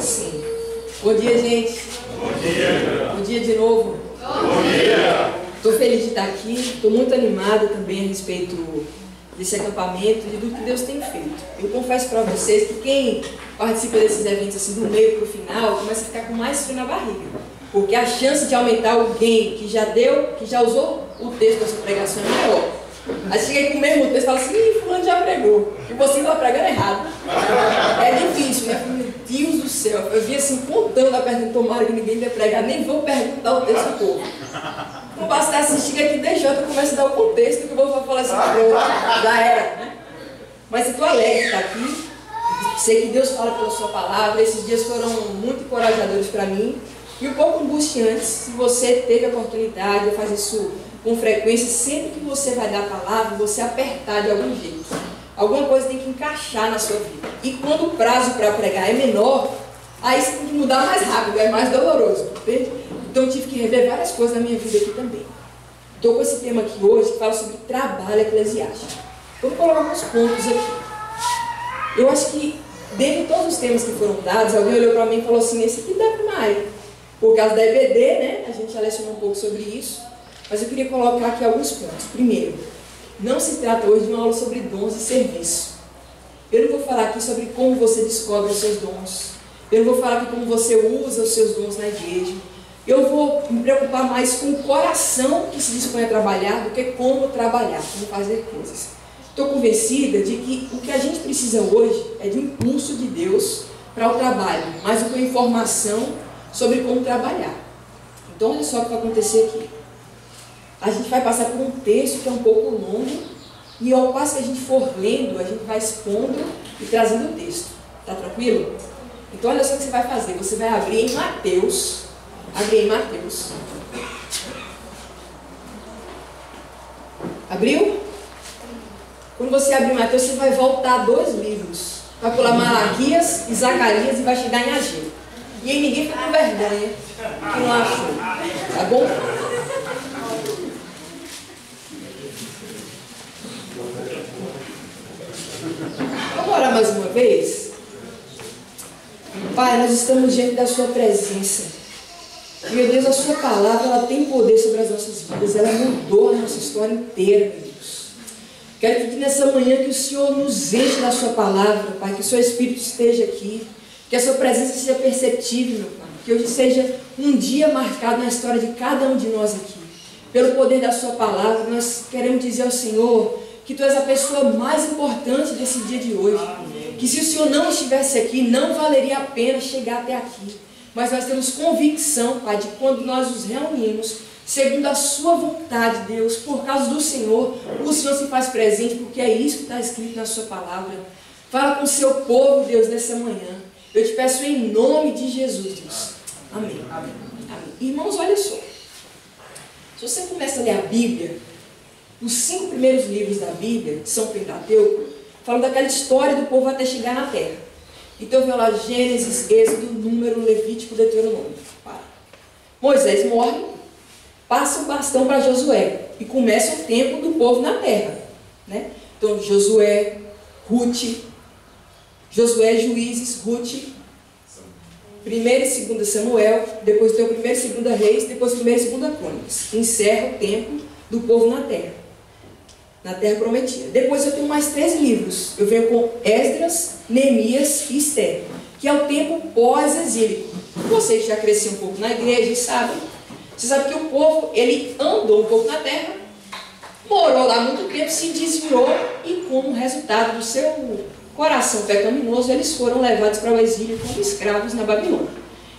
Sim. Bom dia, gente. Bom dia. Bom dia de novo. Bom dia. Estou feliz de estar aqui. Estou muito animada também a respeito desse acampamento e do que Deus tem feito. Eu confesso para vocês que quem participa desses eventos assim do meio para o final começa a ficar com mais frio na barriga. Porque a chance de aumentar alguém que já deu, que já usou o texto da sua pregação é maior. Aí chega com o mesmo texto e fala assim, Ih, fulano já pregou. E você está pregando errado. É difícil, né? Meu Deus do céu. Eu vi assim, contando a pergunta, tomara que ninguém vai pregar, nem vou perguntar o texto do povo. Não basta assistir aqui DJ, começa a dar o contexto que o povo vai falar assim, pronto, já era. Mas eu estou alegre de estar aqui. Sei que Deus fala pela sua palavra. Esses dias foram muito encorajadores para mim. E um pouco angustiantes, se você teve a oportunidade de fazer isso com frequência, sempre que você vai dar a palavra, você apertar de algum jeito. Alguma coisa tem que encaixar na sua vida. E quando o prazo para pregar é menor, aí você tem que mudar mais rápido, é mais doloroso. Então eu tive que rever várias coisas na minha vida aqui também. Estou com esse tema aqui hoje que fala sobre trabalho eclesiástico. Vou colocar alguns pontos aqui. Eu acho que, dentre todos os temas que foram dados, alguém olhou para mim e falou assim: esse aqui dá para uma Por causa da EBD, né? A gente já lecionou um pouco sobre isso. Mas eu queria colocar aqui alguns pontos. Primeiro, não se trata hoje de uma aula sobre dons e serviço. Eu não vou falar aqui sobre como você descobre os seus dons. Eu não vou falar aqui como você usa os seus dons na igreja. Eu vou me preocupar mais com o coração que se dispõe a trabalhar do que como trabalhar, como fazer coisas. Estou convencida de que o que a gente precisa hoje é de impulso de Deus para o trabalho, mais do que informação sobre como trabalhar. Então, olha só o que vai acontecer aqui a gente vai passar por um texto que é um pouco longo, e ao passo que a gente for lendo, a gente vai expondo e trazendo o texto. Tá tranquilo? Então olha só o que você vai fazer. Você vai abrir em Mateus. Abrir em Mateus. Abriu? Quando você abrir Mateus, você vai voltar dois livros. Vai pular Malaquias e Zacarias e vai chegar em Ageu. E aí ninguém fica com vergonha que não achou. Tá bom? Vamos orar mais uma vez? Pai, nós estamos diante da Sua presença. Meu Deus, a Sua palavra ela tem poder sobre as nossas vidas. Ela mudou a nossa história inteira, meu Deus. Quero pedir nessa manhã que o Senhor nos enche da Sua palavra, Pai. Que o Seu Espírito esteja aqui. Que a Sua presença seja perceptível, meu Pai. Que hoje seja um dia marcado na história de cada um de nós aqui. Pelo poder da Sua palavra, nós queremos dizer ao Senhor que tu és a pessoa mais importante desse dia de hoje. Que se o Senhor não estivesse aqui, não valeria a pena chegar até aqui. Mas nós temos convicção, Pai, de quando nós nos reunimos, segundo a Sua vontade, Deus, por causa do Senhor, o Senhor se faz presente, porque é isso que está escrito na Sua palavra. Fala com o seu povo, Deus, nessa manhã. Eu te peço em nome de Jesus, Deus. Amém. Amém. Amém. Irmãos, olha só. Se você começa a ler a Bíblia, os cinco primeiros livros da Bíblia, que são Pentateuco, falam daquela história do povo até chegar na terra. Então vem lá Gênesis, Êxodo, Número, Levítico, Deuteronômio. Para. Moisés morre, passa o bastão para Josué e começa o tempo do povo na terra. Né? Então Josué, Ruth, Josué, Juízes, Ruth, primeira e segunda Samuel, depois tem o primeiro e segunda Reis, depois primeira e segunda Crônicas. Encerra o tempo do povo na terra na terra prometida. Depois eu tenho mais três livros. Eu venho com Esdras, Neemias e Esther, que é o tempo pós-exílico. Vocês já cresceram um pouco na igreja e sabem. Você sabe que o povo, ele andou um pouco na terra, morou lá muito tempo, se desviou e como resultado do seu coração pecaminoso, eles foram levados para o exílio como escravos na Babilônia.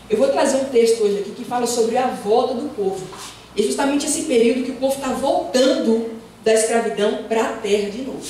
Eu vou trazer um texto hoje aqui que fala sobre a volta do povo. E justamente esse período que o povo está voltando da escravidão para a terra de novo.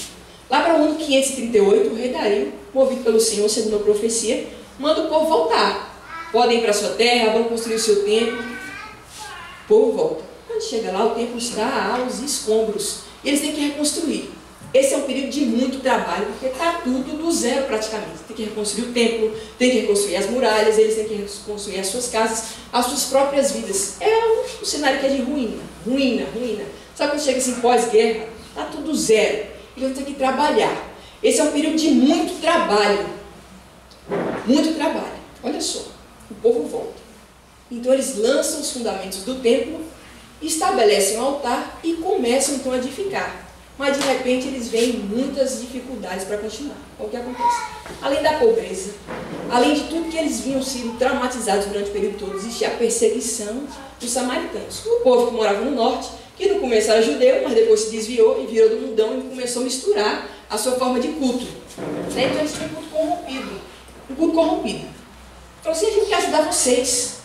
Lá para o ano 538, o rei Dario, movido pelo Senhor, segundo a profecia, manda o povo voltar. Podem ir para a sua terra, vão construir o seu templo. O povo volta. Quando chega lá, o templo está aos escombros. E eles têm que reconstruir. Esse é um período de muito trabalho, porque está tudo do zero praticamente. Tem que reconstruir o templo, tem que reconstruir as muralhas, eles têm que reconstruir as suas casas, as suas próprias vidas. É um cenário que é de ruína, ruína, ruína. Sabe quando chega assim pós-guerra? Está tudo zero. E eu tenho que trabalhar. Esse é um período de muito trabalho. Muito trabalho. Olha só, o povo volta. Então eles lançam os fundamentos do templo, estabelecem o altar e começam então a edificar. Mas de repente eles veem muitas dificuldades para continuar. O que acontece? Além da pobreza, além de tudo que eles vinham sendo traumatizados durante o período todo, existia a perseguição dos samaritanos. O povo que morava no norte, que no começo era judeu, mas depois se desviou e virou do mundão e começou a misturar a sua forma de culto. Né? Então eles tinham um culto corrompido. Um culto corrompido. Falou assim, a gente quer ajudar vocês.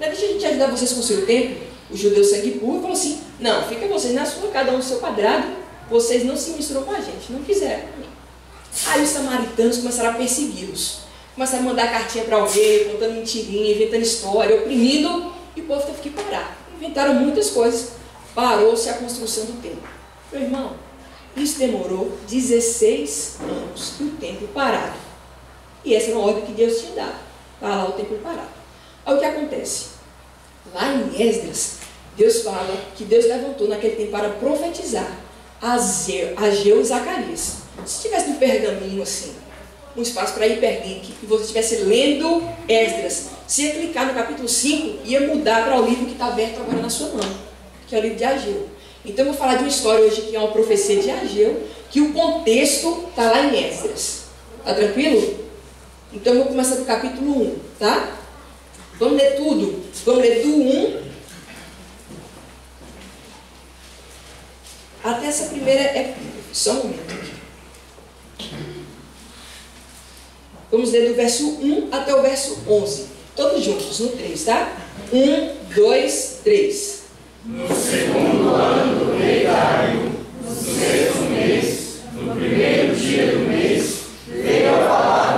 Não deixa a gente ajudar vocês com o seu tempo. O judeu sangue puro falou assim, não, fica vocês na sua, cada um no seu quadrado, vocês não se misturam com a gente, não quiseram. Aí os samaritanos começaram a persegui-los. Começaram a mandar cartinha para alguém, contando mentirinha, inventando história, oprimindo, e o povo teve que parar. Inventaram muitas coisas. Parou-se a construção do templo. Meu irmão, isso demorou 16 anos, o templo parado. E essa era uma ordem que Deus tinha dado, para lá o templo parado. Aí o que acontece? Lá em Esdras, Deus fala que Deus levantou naquele tempo para profetizar Ageu, Ageu e Zacarias. Se tivesse no pergaminho assim, um espaço para hiperlink, e você estivesse lendo Esdras, se ia clicar no capítulo 5, ia mudar para o livro que está aberto agora na sua mão, que é o livro de Ageu. Então eu vou falar de uma história hoje que é uma profecia de Ageu, que o contexto está lá em Esdras. Tá tranquilo? Então eu vou começar do capítulo 1, tá? Vamos ler tudo. Vamos ler do 1 Até essa primeira é. Só um momento. Vamos ler do verso 1 até o verso 11. Todos juntos, no 3, tá? 1, 2, 3. No segundo ano do rei Dário, no sexto mês, no primeiro dia do mês, veio a palavra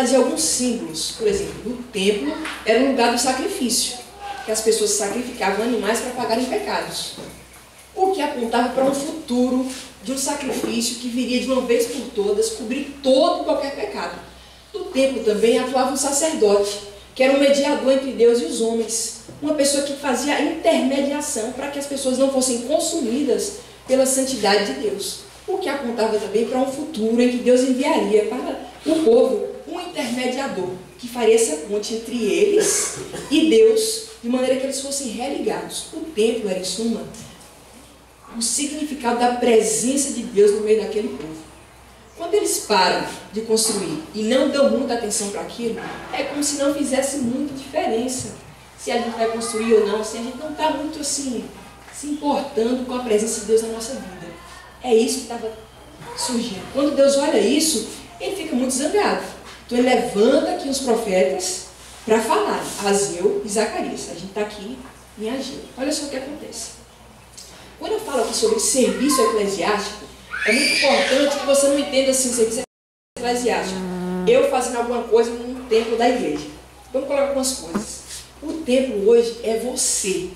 trazia alguns símbolos. Por exemplo, o templo era um lugar do sacrifício, que as pessoas sacrificavam animais para pagarem pecados. O que apontava para um futuro de um sacrifício que viria de uma vez por todas cobrir todo e qualquer pecado. No templo também atuava um sacerdote, que era um mediador entre Deus e os homens. Uma pessoa que fazia intermediação para que as pessoas não fossem consumidas pela santidade de Deus. O que apontava também para um futuro em que Deus enviaria para o povo intermediador, que faria essa ponte entre eles e Deus de maneira que eles fossem religados. O templo era, em suma, o significado da presença de Deus no meio daquele povo. Quando eles param de construir e não dão muita atenção para aquilo, é como se não fizesse muita diferença se a gente vai construir ou não, se a gente não está muito assim, se importando com a presença de Deus na nossa vida. É isso que estava surgindo. Quando Deus olha isso, ele fica muito zangado. Então ele levanta aqui os profetas para falar, Azeu e Zacarias. A gente está aqui em Ageu. Olha só o que acontece. Quando eu falo aqui sobre serviço eclesiástico, é muito importante que você não entenda assim, serviço eclesiástico. Eu fazendo alguma coisa no templo da igreja. Vamos colocar algumas coisas. O templo hoje é você.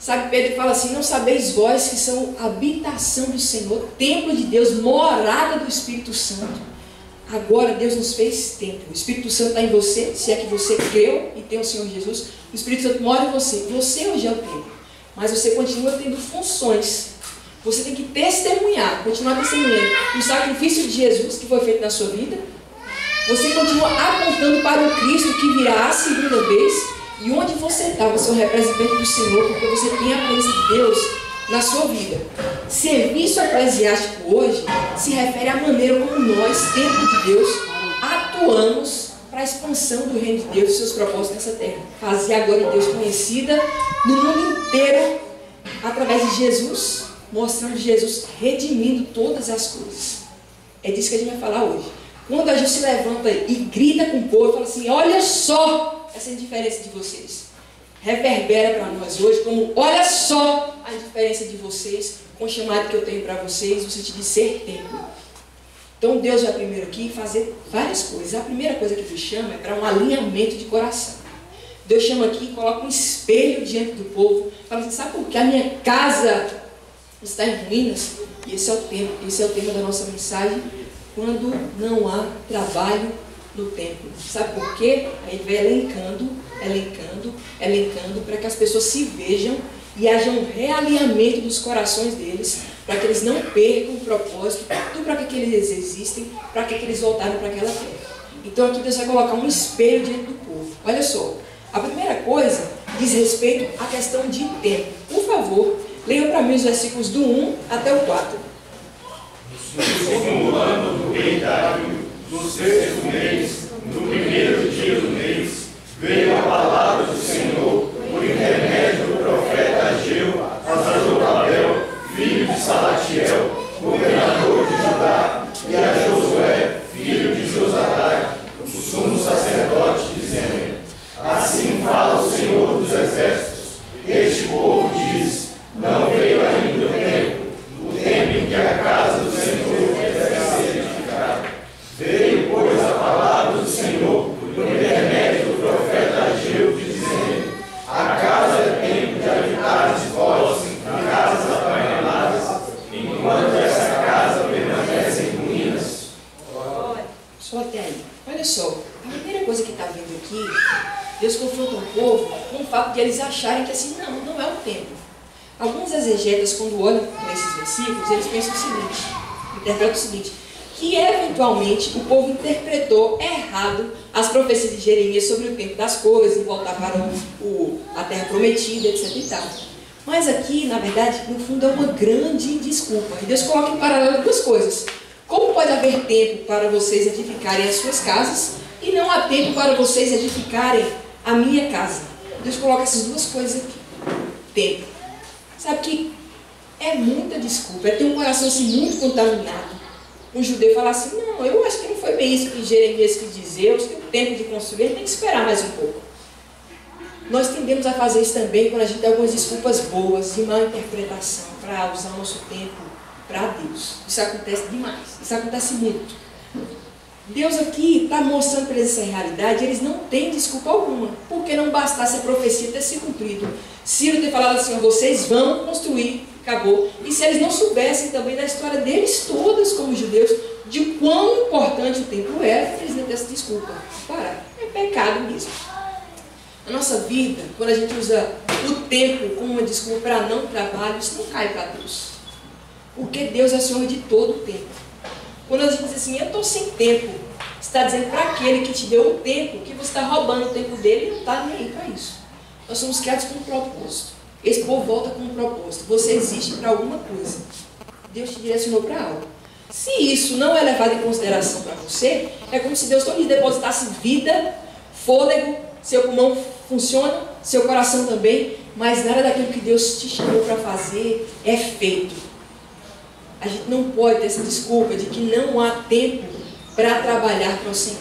Sabe, Pedro fala assim: Não sabeis vós que são habitação do Senhor, templo de Deus, morada do Espírito Santo. Agora Deus nos fez templo. O Espírito Santo está em você, se é que você creu e tem o Senhor Jesus. O Espírito Santo mora em você. Você hoje é o templo. Mas você continua tendo funções você tem que testemunhar, continuar testemunhando o sacrifício de Jesus que foi feito na sua vida. Você continua apontando para o Cristo que virá a segunda vez. E onde você está, você é o representante do Senhor, porque você tem a presença de Deus na sua vida. Serviço eclesiástico hoje se refere à maneira como nós, templo de Deus, atuamos para a expansão do reino de Deus e seus propósitos nessa terra. Fazer a glória de Deus conhecida no mundo inteiro através de Jesus mostrando Jesus redimindo todas as coisas. É disso que a gente vai falar hoje. Quando a gente se levanta e grita com o povo, fala assim: olha só essa indiferença de vocês. Reverbera para nós hoje como: olha só a indiferença de vocês com o chamado que eu tenho para vocês, no sentido de ser templo. Então Deus vai primeiro aqui fazer várias coisas. A primeira coisa que Deus chama é para um alinhamento de coração. Deus chama aqui, coloca um espelho diante do povo, fala assim: sabe por que a minha casa está em ruínas. E esse é o tema, esse é o tema da nossa mensagem, quando não há trabalho no templo. Sabe por quê? Aí vai elencando, elencando, elencando, para que as pessoas se vejam e haja um realinhamento dos corações deles, para que eles não percam o propósito, tudo para que eles existem, para que eles voltarem para aquela terra. Então aqui Deus vai colocar um espelho diante do povo. Olha só, a primeira coisa diz respeito à questão de tempo. Por favor, Leiam para mim os versículos do 1 até o 4. No segundo ano do rei Dário, no sexto mês, no primeiro dia do mês, veio a palavra do Senhor por intermédio do profeta Ageu a Zorobabel, filho de Salatiel, governador de Judá, e a Josué, filho de Josadai, o sumo sacerdote, dizendo: Assim fala o Senhor dos exércitos. Este povo diz: não veio ainda o tempo, o tempo em que a casa do Senhor deve ser edificada. Veio, pois, a palavra do Senhor por intermédio do profeta Ageu, dizendo: A casa é tempo de habitar de vós em casas apanheladas, enquanto essa casa permanece em ruínas. Só até aí. Olha só, a primeira coisa que está vindo aqui, Deus confronta o povo com o fato de eles acharem que assim, não, não é o tempo. Alguns exegetas, quando olham para esses versículos, eles pensam o seguinte, interpretam o seguinte, que eventualmente o povo interpretou errado as profecias de Jeremias sobre o tempo das coisas, e voltar para o, o, a terra prometida, etc. E tal. Mas aqui, na verdade, no fundo é uma grande desculpa. E Deus coloca em paralelo duas coisas. Como pode haver tempo para vocês edificarem as suas casas e não há tempo para vocês edificarem a minha casa? Deus coloca essas duas coisas aqui. Tempo. Sabe que é muita desculpa, é ter um coração assim, muito contaminado. Um judeu falar assim, não, eu acho que não foi bem isso que Jeremias quis dizer, eu acho que o tempo de construir tem que esperar mais um pouco. Nós tendemos a fazer isso também quando a gente tem algumas desculpas boas, de má interpretação, para usar o nosso tempo para Deus. Isso acontece demais, isso acontece muito. Deus aqui está mostrando para eles essa realidade, eles não têm desculpa alguma, porque não bastasse a profecia ter se cumprido. Ciro ter falado assim, vocês vão construir, acabou. E se eles não soubessem também da história deles todas como judeus, de quão importante o templo era, eles não têm essa desculpa. Para, é pecado mesmo. Na nossa vida, quando a gente usa o tempo como uma desculpa para não trabalho, isso não cai para Deus. Porque Deus é Senhor de todo o tempo. Quando a gente diz assim, eu estou sem tempo, está dizendo para aquele que te deu o tempo, que você está roubando o tempo dele e não está nem aí para isso. Nós somos criados com um propósito. Esse povo volta com um propósito. Você existe para alguma coisa. Deus te direcionou para algo. Se isso não é levado em consideração para você, é como se Deus todo dia depositasse vida, fôlego, seu pulmão funciona, seu coração também, mas nada daquilo que Deus te chamou para fazer é feito. A gente não pode ter essa desculpa de que não há tempo para trabalhar para o Senhor.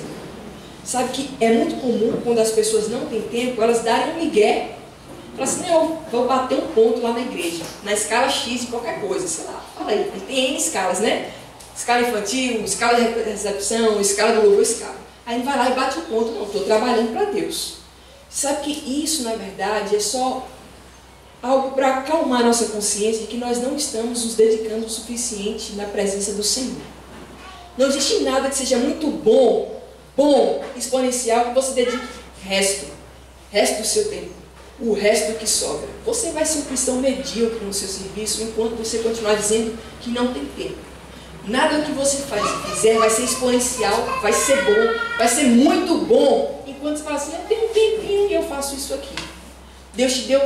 Sabe que é muito comum quando as pessoas não têm tempo, elas darem um migué. Falam assim, não, vou bater um ponto lá na igreja, na escala X de qualquer coisa, sei lá, fala aí, tem N escalas, né? Escala infantil, escala de recepção, escala do louvor, escala. Aí vai lá e bate um ponto, não, estou trabalhando para Deus. Sabe que isso, na verdade, é só algo para acalmar nossa consciência de que nós não estamos nos dedicando o suficiente na presença do Senhor. Não existe nada que seja muito bom, bom, exponencial, que você dedique resto, resto do seu tempo, o resto que sobra. Você vai ser um cristão medíocre no seu serviço enquanto você continuar dizendo que não tem tempo. Nada que você faz, fizer vai ser exponencial, vai ser bom, vai ser muito bom, enquanto você fala assim, eu tenho um tempinho e eu faço isso aqui. Deus te deu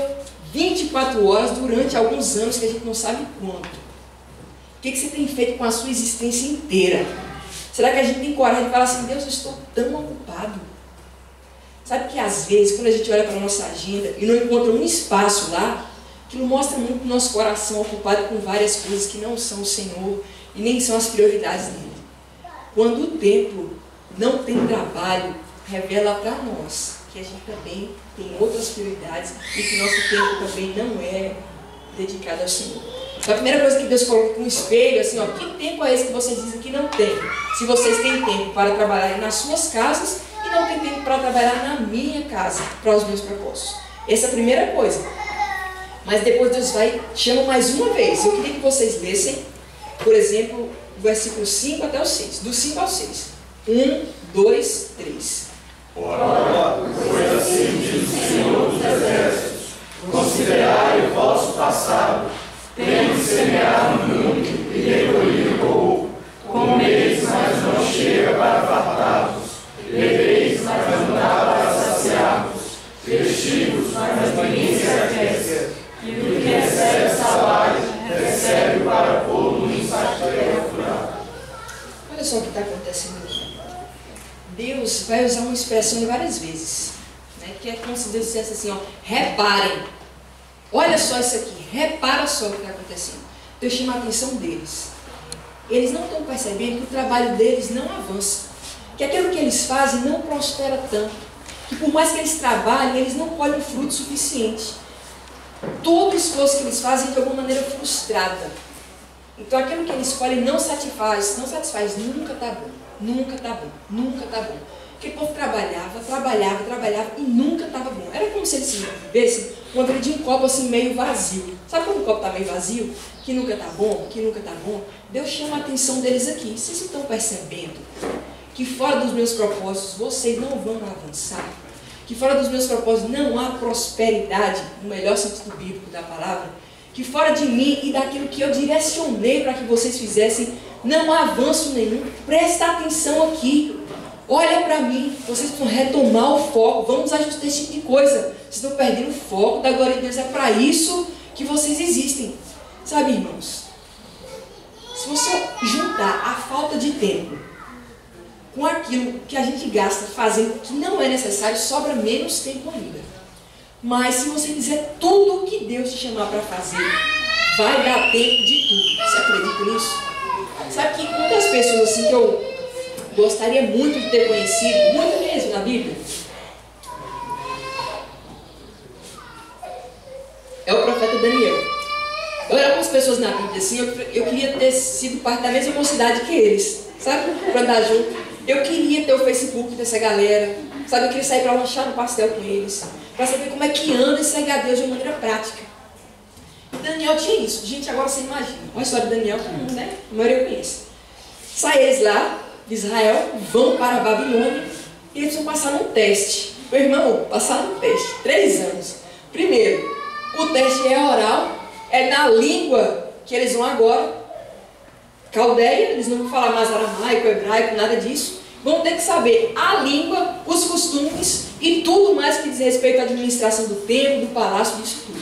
24 horas durante alguns anos que a gente não sabe quanto. O que, que você tem feito com a sua existência inteira? Será que a gente tem coragem de falar assim, Deus, eu estou tão ocupado? Sabe que às vezes, quando a gente olha para a nossa agenda e não encontra um espaço lá, aquilo mostra muito o nosso coração ocupado com várias coisas que não são o Senhor e nem são as prioridades dele. Quando o tempo não tem trabalho, revela para nós que a gente também tem outras prioridades e que nosso tempo também não é dedicado ao Senhor. Então, a primeira coisa que Deus coloca com um espelho, assim, ó, que tempo é esse que vocês dizem que não tem? Se vocês têm tempo para trabalhar nas suas casas e não têm tempo para trabalhar na minha casa, para os meus propósitos. Essa é a primeira coisa. Mas depois Deus vai, chama mais uma vez. Eu queria que vocês lessem, por exemplo, o versículo 5 até o 6. Do 5 ao 6. 1, 2, 3. Ora, pois assim diz o Senhor dos Exércitos: Considerai o vosso passado, tendo semeado muito e recolhido pouco, comeis, mas não chega para fartar-vos, bebeis, mas não dá para saciar-vos, vestivos, mas ninguém se aquece, e o que recebe salário, recebe para pôr no furado. Olha só o que está acontecendo aqui. Deus vai usar uma expressão várias vezes, né, que é como se Deus dissesse assim, ó, reparem. Olha só isso aqui, repara só o que está acontecendo. Deus chama a atenção deles. Eles não estão percebendo que o trabalho deles não avança. Que aquilo que eles fazem não prospera tanto. Que por mais que eles trabalhem, eles não colhem fruto suficiente. Todo esforço que eles fazem de alguma maneira frustrada. Então aquilo que eles colhem não satisfaz, não satisfaz, nunca está bom. Nunca está bom, nunca está bom. Porque o povo trabalhava, trabalhava, trabalhava e nunca estava bom. Era como se eles se vivessem com aquele de um copo assim meio vazio. Sabe quando o copo está meio vazio? Que nunca está bom, que nunca está bom? Deus chama a atenção deles aqui. Vocês estão percebendo que fora dos meus propósitos vocês não vão avançar? Que fora dos meus propósitos não há prosperidade, no melhor sentido bíblico da palavra? Que fora de mim e daquilo que eu direcionei para que vocês fizessem, não há avanço nenhum. Presta atenção aqui. Olha para mim. Vocês precisam retomar o foco. Vamos ajustar esse tipo de coisa. Vocês estão perdendo o foco da glória de Deus. É para isso que vocês existem. Sabe, irmãos? Se você juntar a falta de tempo com aquilo que a gente gasta fazendo que não é necessário, sobra menos tempo ainda. Mas se você fizer tudo o que Deus te chamar para fazer, vai dar tempo de tudo. Você acredita nisso? Sabe que muitas pessoas assim que eu gostaria muito de ter conhecido, muito mesmo na Bíblia, é o profeta Daniel. Eu era algumas pessoas na Bíblia assim, eu, eu queria ter sido parte da mesma mocidade que eles, sabe? Para andar junto. Eu queria ter o Facebook dessa galera, sabe? Eu queria sair para lanchar no pastel com eles, para saber como é que anda e segue a Deus de maneira prática. Daniel tinha isso. Gente, agora você imagina. Olha a história de Daniel, todo mundo, né? A maioria conhece. Sai eles lá, de Israel, vão para a Babilônia e eles vão passar num teste. Meu irmão, passar num teste. Três anos. Primeiro, o teste é oral, é na língua que eles vão agora. Caldeia, eles não vão falar mais aramaico, hebraico, nada disso. vão ter que saber a língua, os costumes e tudo mais que diz respeito à administração do tempo, do palácio, disso tudo.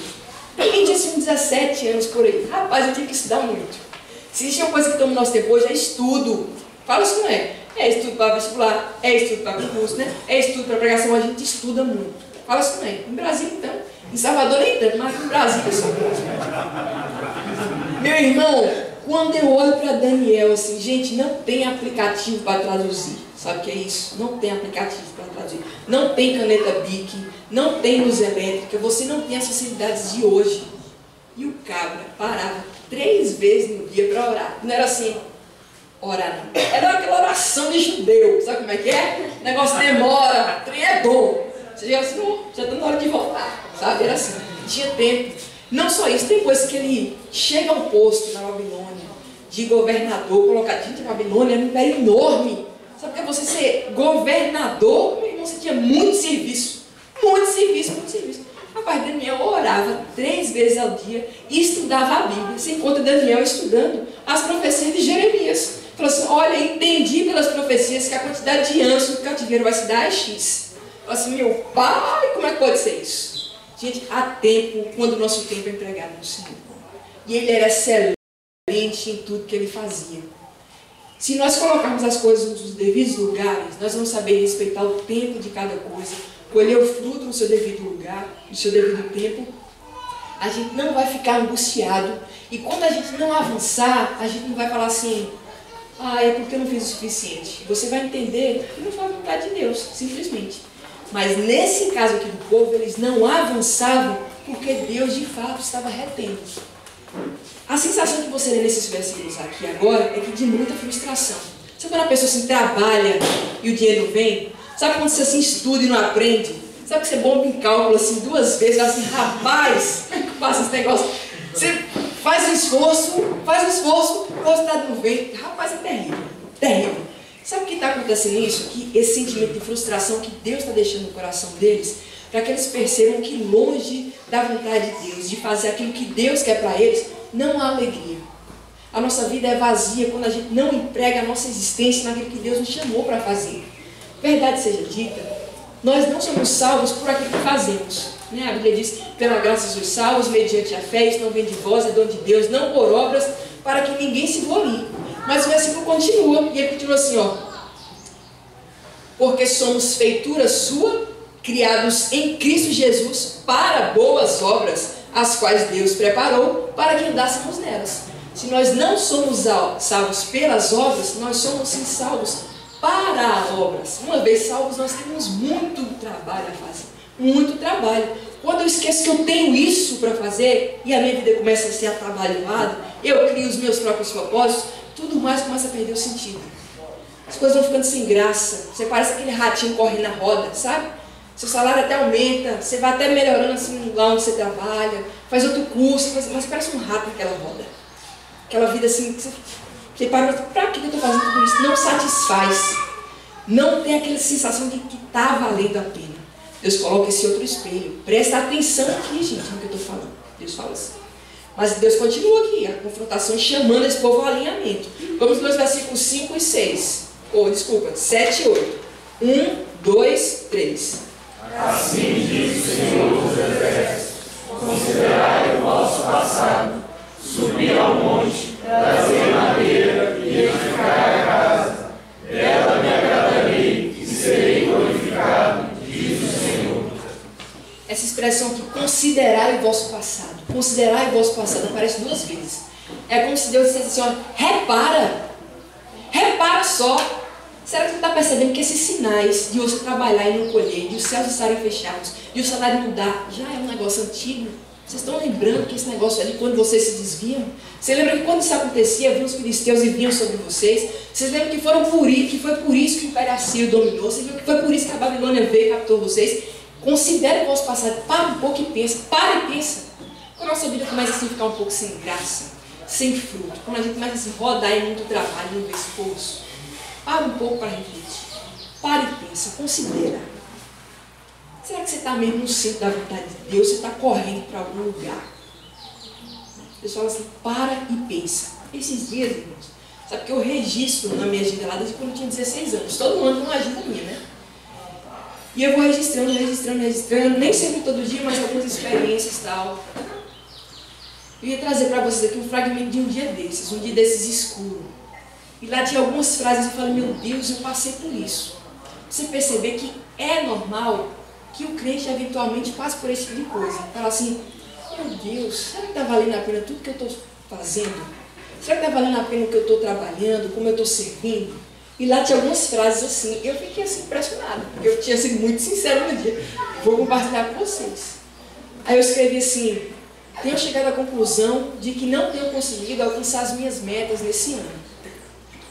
Ninguém tinha assim 17 anos por aí. Rapaz, eu tinha que estudar muito. Se existe uma coisa que toma no nosso tempo hoje, é estudo. Fala isso não é. É estudo para vestibular, é estudo para concurso, né? É estudo para pregação, a gente estuda muito. Fala isso não é. Em Brasil, então. Em Salvador nem tanto, mas em Brasil só Meu irmão, quando eu olho para Daniel, assim, gente, não tem aplicativo para traduzir. Sabe o que é isso? Não tem aplicativo para traduzir. Não tem caneta BIC, não tem luz elétrica, você não tem as facilidades de hoje. E o cabra parava três vezes no dia para orar. Não era assim, orar não. Era aquela oração de judeu. Sabe como é que é? O negócio demora, trem é bom. Você já assim, já está na hora de voltar. Sabe? Era assim. Tinha tempo. Não só isso, tem coisa que ele chega ao posto na Babilônia, de governador, colocar a Babilônia era um império enorme. Sabe que você ser governador, meu irmão, você tinha muito serviço. Muito serviço, muito serviço. Rapaz, Daniel orava três vezes ao dia e estudava a Bíblia. Você encontra Daniel estudando as profecias de Jeremias. Falou assim: Olha, entendi pelas profecias que a quantidade de anos no cativeiro vai se dar é X. Falou assim: Meu pai, como é que pode ser isso? Gente, há tempo, quando o nosso tempo é empregado no Senhor. E ele era excelente em tudo que ele fazia. Se nós colocarmos as coisas nos devidos lugares, nós vamos saber respeitar o tempo de cada coisa, colher o fruto no seu devido lugar, no seu devido tempo. A gente não vai ficar angustiado. E quando a gente não avançar, a gente não vai falar assim, ah, é porque eu não fiz o suficiente. Você vai entender que não foi a vontade de Deus, simplesmente. Mas nesse caso aqui do povo, eles não avançavam porque Deus de fato estava retendo. A sensação que você lê nesses versículos aqui agora é que de muita frustração. Sabe quando a pessoa assim trabalha e o dinheiro vem? Sabe quando você assim estuda e não aprende? Sabe que você bomba em cálculo assim duas vezes, assim, rapaz, como é que passa esse negócio? Você faz um esforço, faz um esforço, o resultado não vem. Rapaz, é terrível, terrível. Sabe o que está acontecendo isso? Que esse sentimento de frustração que Deus está deixando no coração deles, para que eles percebam que longe da vontade de Deus, de fazer aquilo que Deus quer para eles, não há alegria. A nossa vida é vazia quando a gente não emprega a nossa existência naquilo que Deus nos chamou para fazer. Verdade seja dita, nós não somos salvos por aquilo que fazemos. Né? A Bíblia diz, pela graça sois salvos, mediante a fé, isso não vem de vós, é dom de Deus, não por obras, para que ninguém se glorie. Mas o versículo continua, e ele continua assim, ó. Porque somos feitura sua, criados em Cristo Jesus para boas obras, as quais Deus preparou para que andássemos nelas. Se nós não somos salvos pelas obras, nós somos sim salvos para obras. Uma vez salvos, nós temos muito trabalho a fazer. Muito trabalho. Quando eu esqueço que eu tenho isso para fazer e a minha vida começa a ser atabalhoada, eu crio os meus próprios propósitos, tudo mais começa a perder o sentido. As coisas vão ficando sem graça. Você parece aquele ratinho correndo na roda, sabe? Seu salário até aumenta, você vai até melhorando assim lá onde você trabalha, faz outro curso, faz, mas parece um rato naquela roda. Aquela vida assim, que você, você para, para que eu estou fazendo tudo isso? Não satisfaz. Não tem aquela sensação de que está valendo a pena. Deus coloca esse outro espelho. Presta atenção aqui, gente, no que eu estou falando. Deus fala assim. Mas Deus continua aqui, a confrontação chamando esse povo ao alinhamento. Vamos nos versículos 5 e 6. Ou, oh, desculpa, 7 e 8. 1, 2, 3. Assim diz o Senhor dos Exércitos: Considerai o vosso passado, subir ao monte, trazer madeira e edificar a casa. Dela me agradarei e serei glorificado, diz o Senhor. Essa expressão que considerai o vosso passado, considerai o vosso passado, aparece duas vezes. É como se Deus dissesse assim: ó, repara, repara só Será que você está percebendo que esses sinais de você trabalhar e não colher, de os céus estarem fechados, de o salário mudar, já é um negócio antigo? Vocês estão lembrando que esse negócio é de quando vocês se desviam? Você lembra que quando isso acontecia, vinham os filisteus e vinham sobre vocês? Vocês lembram que, foram por isso, que foi por isso que o Império Assírio dominou? Vocês lembram que foi por isso que a Babilônia veio e captou vocês? Considere o vosso passado, para um pouco e pensa, para e pensa. Quando a nossa vida começa assim, a ficar um pouco sem graça, sem fruto, quando a gente começa a se rodar em muito trabalho, não esforço, para um pouco para refletir. Para e pensa, considera. Será que você está mesmo no centro da vontade de Deus? Você está correndo para algum lugar? Deus fala assim, para e pensa. Esses dias, irmãos, Sabe que eu registro na minha agenda lá desde quando eu tinha 16 anos. Todo ano tem uma agenda minha, né? E eu vou registrando, registrando, registrando, nem sempre todo dia, mas algumas experiências e tal. Eu ia trazer para vocês aqui um fragmento de um dia desses, um dia desses escuro. E lá tinha algumas frases e eu falei, meu Deus, eu passei por isso. Você perceber que é normal que o crente eventualmente passe por esse tipo de coisa. Fala assim, meu Deus, será que está valendo a pena tudo que eu estou fazendo? Será que está valendo a pena o que eu estou trabalhando, como eu estou servindo? E lá tinha algumas frases assim, eu fiquei assim impressionada, porque eu tinha sido muito sincero no dia. Vou compartilhar com vocês. Aí eu escrevi assim, tenho chegado à conclusão de que não tenho conseguido alcançar as minhas metas nesse ano.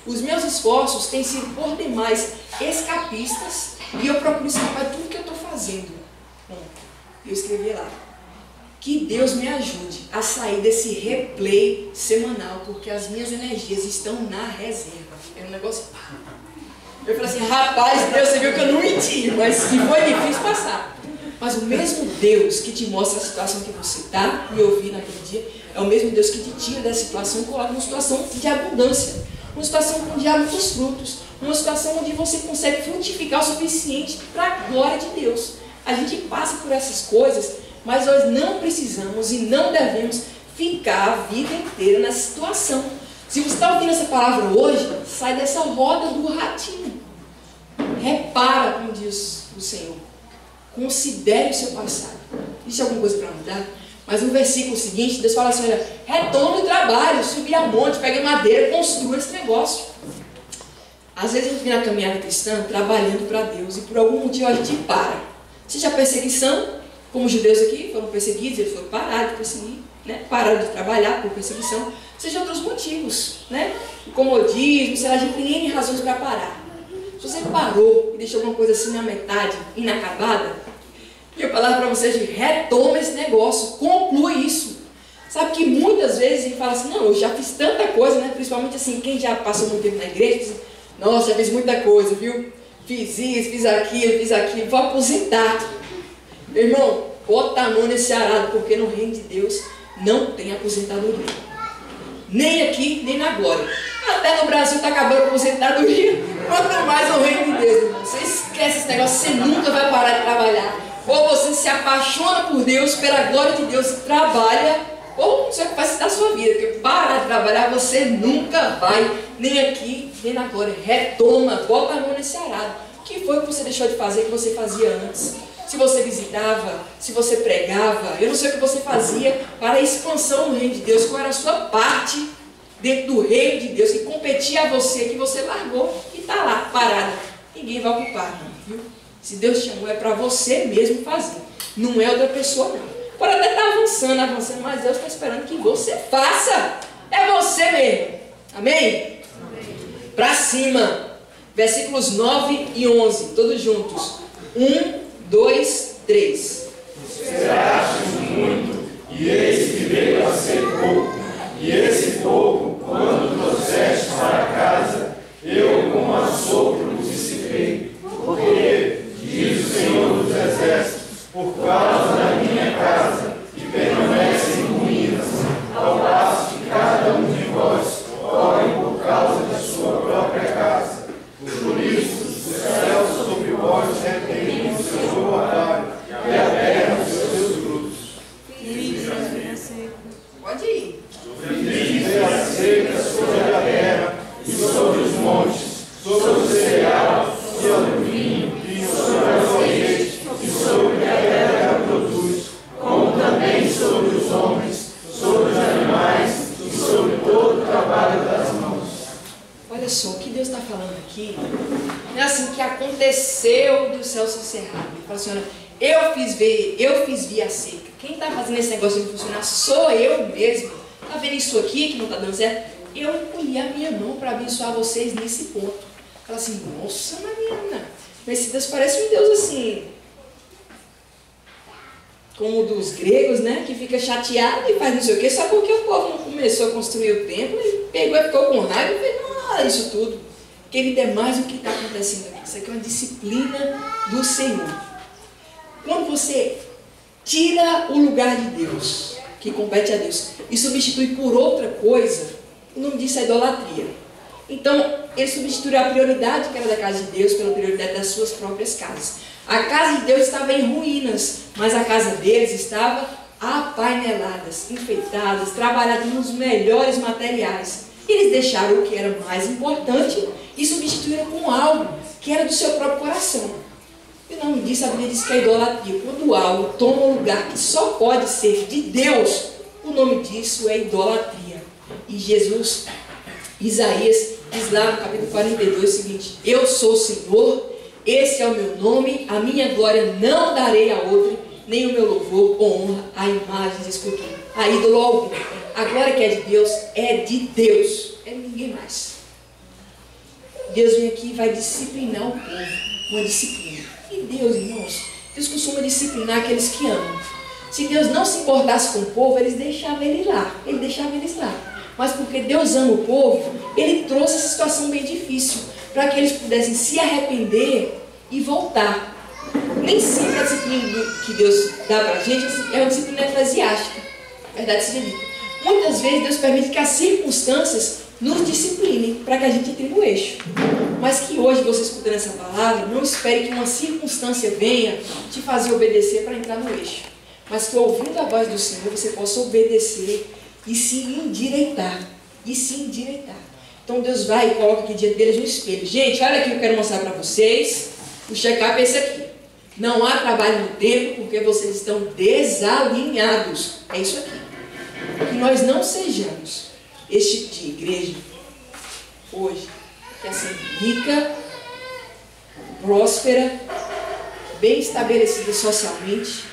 Os meus esforços têm sido por demais escapistas e eu procuro escapar de tudo que eu estou fazendo. Bom, eu escrevi lá. Que Deus me ajude a sair desse replay semanal, porque as minhas energias estão na reserva. É um negócio. Eu falei assim, rapaz, Deus, você viu que eu não menti, mas que foi difícil passar. Mas o mesmo Deus que te mostra a situação que você está, e eu vi naquele dia, é o mesmo Deus que te tira dessa situação e coloca numa situação de abundância. Uma situação onde há muitos frutos. Uma situação onde você consegue frutificar o suficiente para a glória de Deus. A gente passa por essas coisas mas nós não precisamos e não devemos ficar a vida inteira nessa situação. Se você está ouvindo essa palavra hoje, sai dessa roda do ratinho. Repara, como diz o Senhor. Considere o seu passado. Existe alguma coisa para mudar? Mas no versículo seguinte, Deus fala assim: olha, retorno do trabalho, subir a monte, pegue madeira, construa esse negócio. Às vezes a gente vem na caminhada cristã trabalhando para Deus e por algum motivo a gente para. Seja perseguição, como os judeus aqui foram perseguidos, eles foram parados de perseguir, né? pararam de trabalhar por perseguição, seja outros motivos, né? comodismo, sei lá, a gente tem N razões para parar. Se você parou e deixou alguma coisa assim na metade, inacabada, eu falar para vocês de retoma esse negócio, conclui isso. Sabe que muitas vezes a gente fala assim, não, eu já fiz tanta coisa, né? Principalmente assim, quem já passou muito tempo na igreja, diz, nossa, já fiz muita coisa, viu? Fiz isso, fiz aquilo, fiz aquilo, vou aposentar. Meu irmão, bota a mão nesse arado, porque no reino de Deus não tem aposentadoria. Nem aqui, nem na glória. Até no Brasil está acabando a aposentadoria. Quanto mais no reino de Deus, irmão. Você esquece esse negócio, você nunca vai parar de trabalhar. Ou você se apaixona por Deus, pela glória de Deus e trabalha, ou você vai citar a sua vida, porque parar de trabalhar você nunca vai, nem aqui, nem na glória. Retoma, bota a mão nesse arado. O que foi que você deixou de fazer que você fazia antes? se você visitava, se você pregava, eu não sei o que você fazia para a expansão do reino de Deus, qual era a sua parte dentro do reino de Deus que competia a você, que você largou e está lá, parada. Ninguém vai ocupar, viu? Se Deus chamou, é para você mesmo fazer, não é outra pessoa, não. Pode até estar tá avançando, avançando, mas Deus está esperando que você faça. É você mesmo. Amém? Amém. Para cima. Versículos 9 e 11, todos juntos. Um, dois, três. Esperaste muito, e eis que veio a ser pouco. E esse pouco, quando trouxeste para casa, eu com assopro dissipei. Porque, diz o Senhor dos Exércitos, por causa da minha casa, que permanece em ruínas, ao passo que cada um de vós corre por causa de sua própria casa. Por isso, os céus sobre vós retêm e a terra os seus frutos. Pode ir. a seca sobre a terra e sobre os montes, sobre o cereal, sobre o vinho, e sobre a colheita, e sobre a terra que produz, como também sobre os homens, sobre os animais e sobre todo o trabalho das mãos. Olha só, o que Deus está falando aqui não é assim que aconteceu do céu se cerrar. Ele fala assim, olha, eu fiz eu fiz via seca. Quem está fazendo esse negócio de funcionar sou eu mesmo. Está vendo isso aqui que não está dando certo? Eu encolhi a minha mão para abençoar vocês nesse ponto. Fala assim, nossa Mariana, esse Deus parece um Deus assim, como o dos gregos, né? Que fica chateado e faz não sei o quê, só porque o povo não começou a construir o templo e pegou e ficou com raiva e fez, ah, isso tudo. Querido, é mais o que está acontecendo aqui. Isso aqui é uma disciplina do Senhor. Quando você tira o lugar de Deus, que compete a Deus, e substitui por outra coisa, o nome disso é idolatria. Então, ele substituiu a prioridade que era da casa de Deus pela prioridade das suas próprias casas. A casa de Deus estava em ruínas, mas a casa deles estava apaineladas, enfeitadas, trabalhadas nos melhores materiais. Eles deixaram o que era mais importante e substituíram com algo que era do seu próprio coração. E o nome disso, a Bíblia diz que é idolatria. Quando algo toma um lugar que só pode ser de Deus, o nome disso é idolatria. E Jesus, Isaías, diz lá no capítulo 42 o seguinte: Eu sou o Senhor, esse é o meu nome, a minha glória não darei a outro, nem o meu louvor ou honra a imagens de escultura, a ídolo algum. A glória que é de Deus é de Deus, é ninguém mais. Deus vem aqui e vai disciplinar o povo, uma disciplina. E Deus, irmãos, Deus costuma disciplinar aqueles que amam. Se Deus não se importasse com o povo, eles deixavam ele lá, ele deixava eles lá. Mas porque Deus ama o povo, ele trouxe essa situação bem difícil, para que eles pudessem se arrepender e voltar. Nem sempre a disciplina que Deus dá para a gente é uma disciplina eclesiástica, verdade seja. Muitas vezes Deus permite que as circunstâncias nos disciplinem para que a gente entre no eixo. Mas que hoje, você escutando essa palavra, não espere que uma circunstância venha te fazer obedecer para entrar no eixo. Mas que ouvindo a voz do Senhor, você possa obedecer e se endireitar. E se endireitar. Então Deus vai e coloca aqui diante deles um espelho. Gente, olha aqui que eu quero mostrar para vocês. O check-up é esse aqui. Não há trabalho no tempo porque vocês estão desalinhados. É isso aqui. Que nós não sejamos este tipo de igreja hoje que é assim, rica, próspera, bem estabelecida socialmente,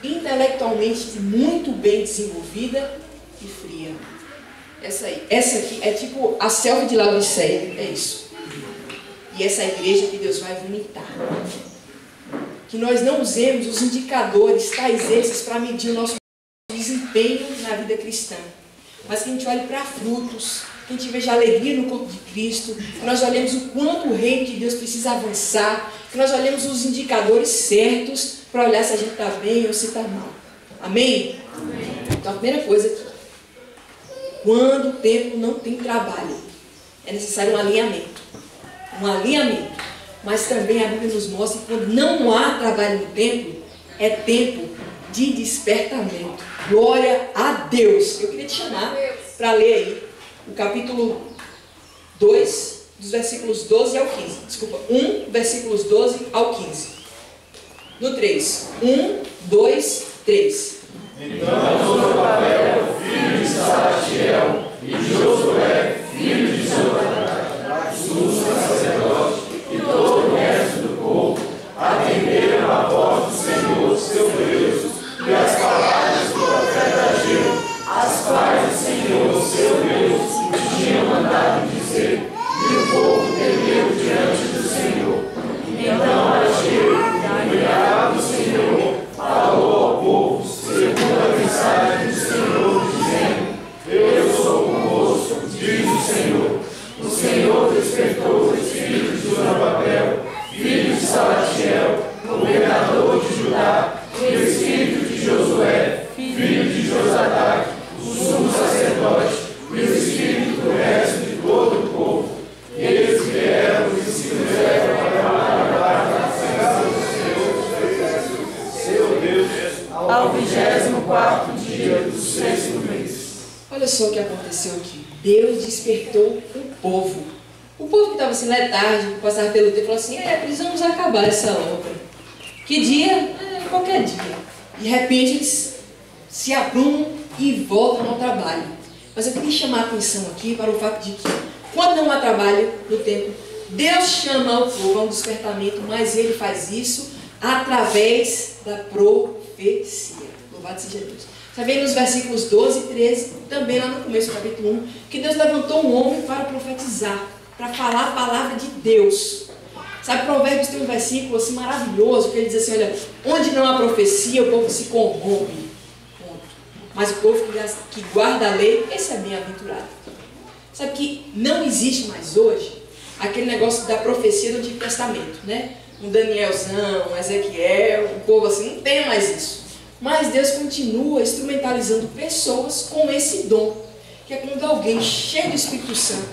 intelectualmente muito bem desenvolvida e fria. Essa aí, essa aqui é tipo a selva de Laodiceia, é isso. E essa é igreja que Deus vai vomitar. Que nós não usemos os indicadores tais esses para medir o nosso desempenho na vida cristã. Mas que a gente olhe para frutos, que a gente veja alegria no corpo de Cristo, que nós olhemos o quanto o reino de Deus precisa avançar, que nós olhemos os indicadores certos para olhar se a gente está bem ou se está mal. Amém? Amém? Então a primeira coisa aqui, quando o tempo não tem trabalho, é necessário um alinhamento. Um alinhamento. Mas também a Bíblia nos mostra que quando não há trabalho no tempo, é tempo de despertamento. Glória a Deus. Eu queria te chamar para ler aí o capítulo 2, dos versículos 12 ao 15. Desculpa, 1, versículos 12 ao 15. No 3. 1, 2, 3. Então Zorobabel, filho de Salatiel, e Josué, filho de Zorobabel, sumo sacerdote, e todo ao vigésimo quarto dia do sexto mês. Olha só o que aconteceu aqui. Deus despertou o povo. O povo que estava assim letárgico, passava pelo tempo, falou assim: é, precisamos acabar essa obra. Que dia? É, qualquer dia. De repente eles se aprumam e voltam ao trabalho. Mas eu queria chamar a atenção aqui para o fato de que, quando não há trabalho no tempo, Deus chama o povo a um despertamento, mas ele faz isso através da profecia. Louvado seja Deus. Sabe nos versículos 12 e 13, também lá no começo do capítulo 1, que Deus levantou um homem para profetizar, para falar a palavra de Deus. Sabe, Provérbios tem um versículo assim maravilhoso, que ele diz assim, olha, onde não há profecia, o povo se corrompe. Ponto. Mas o povo que guarda a lei, esse é bem-aventurado. Sabe que não existe mais hoje aquele negócio da profecia do Antigo Testamento, né? Um Danielzão, um Ezequiel, um povo assim, não tem mais isso. Mas Deus continua instrumentalizando pessoas com esse dom, que é quando alguém cheio do Espírito Santo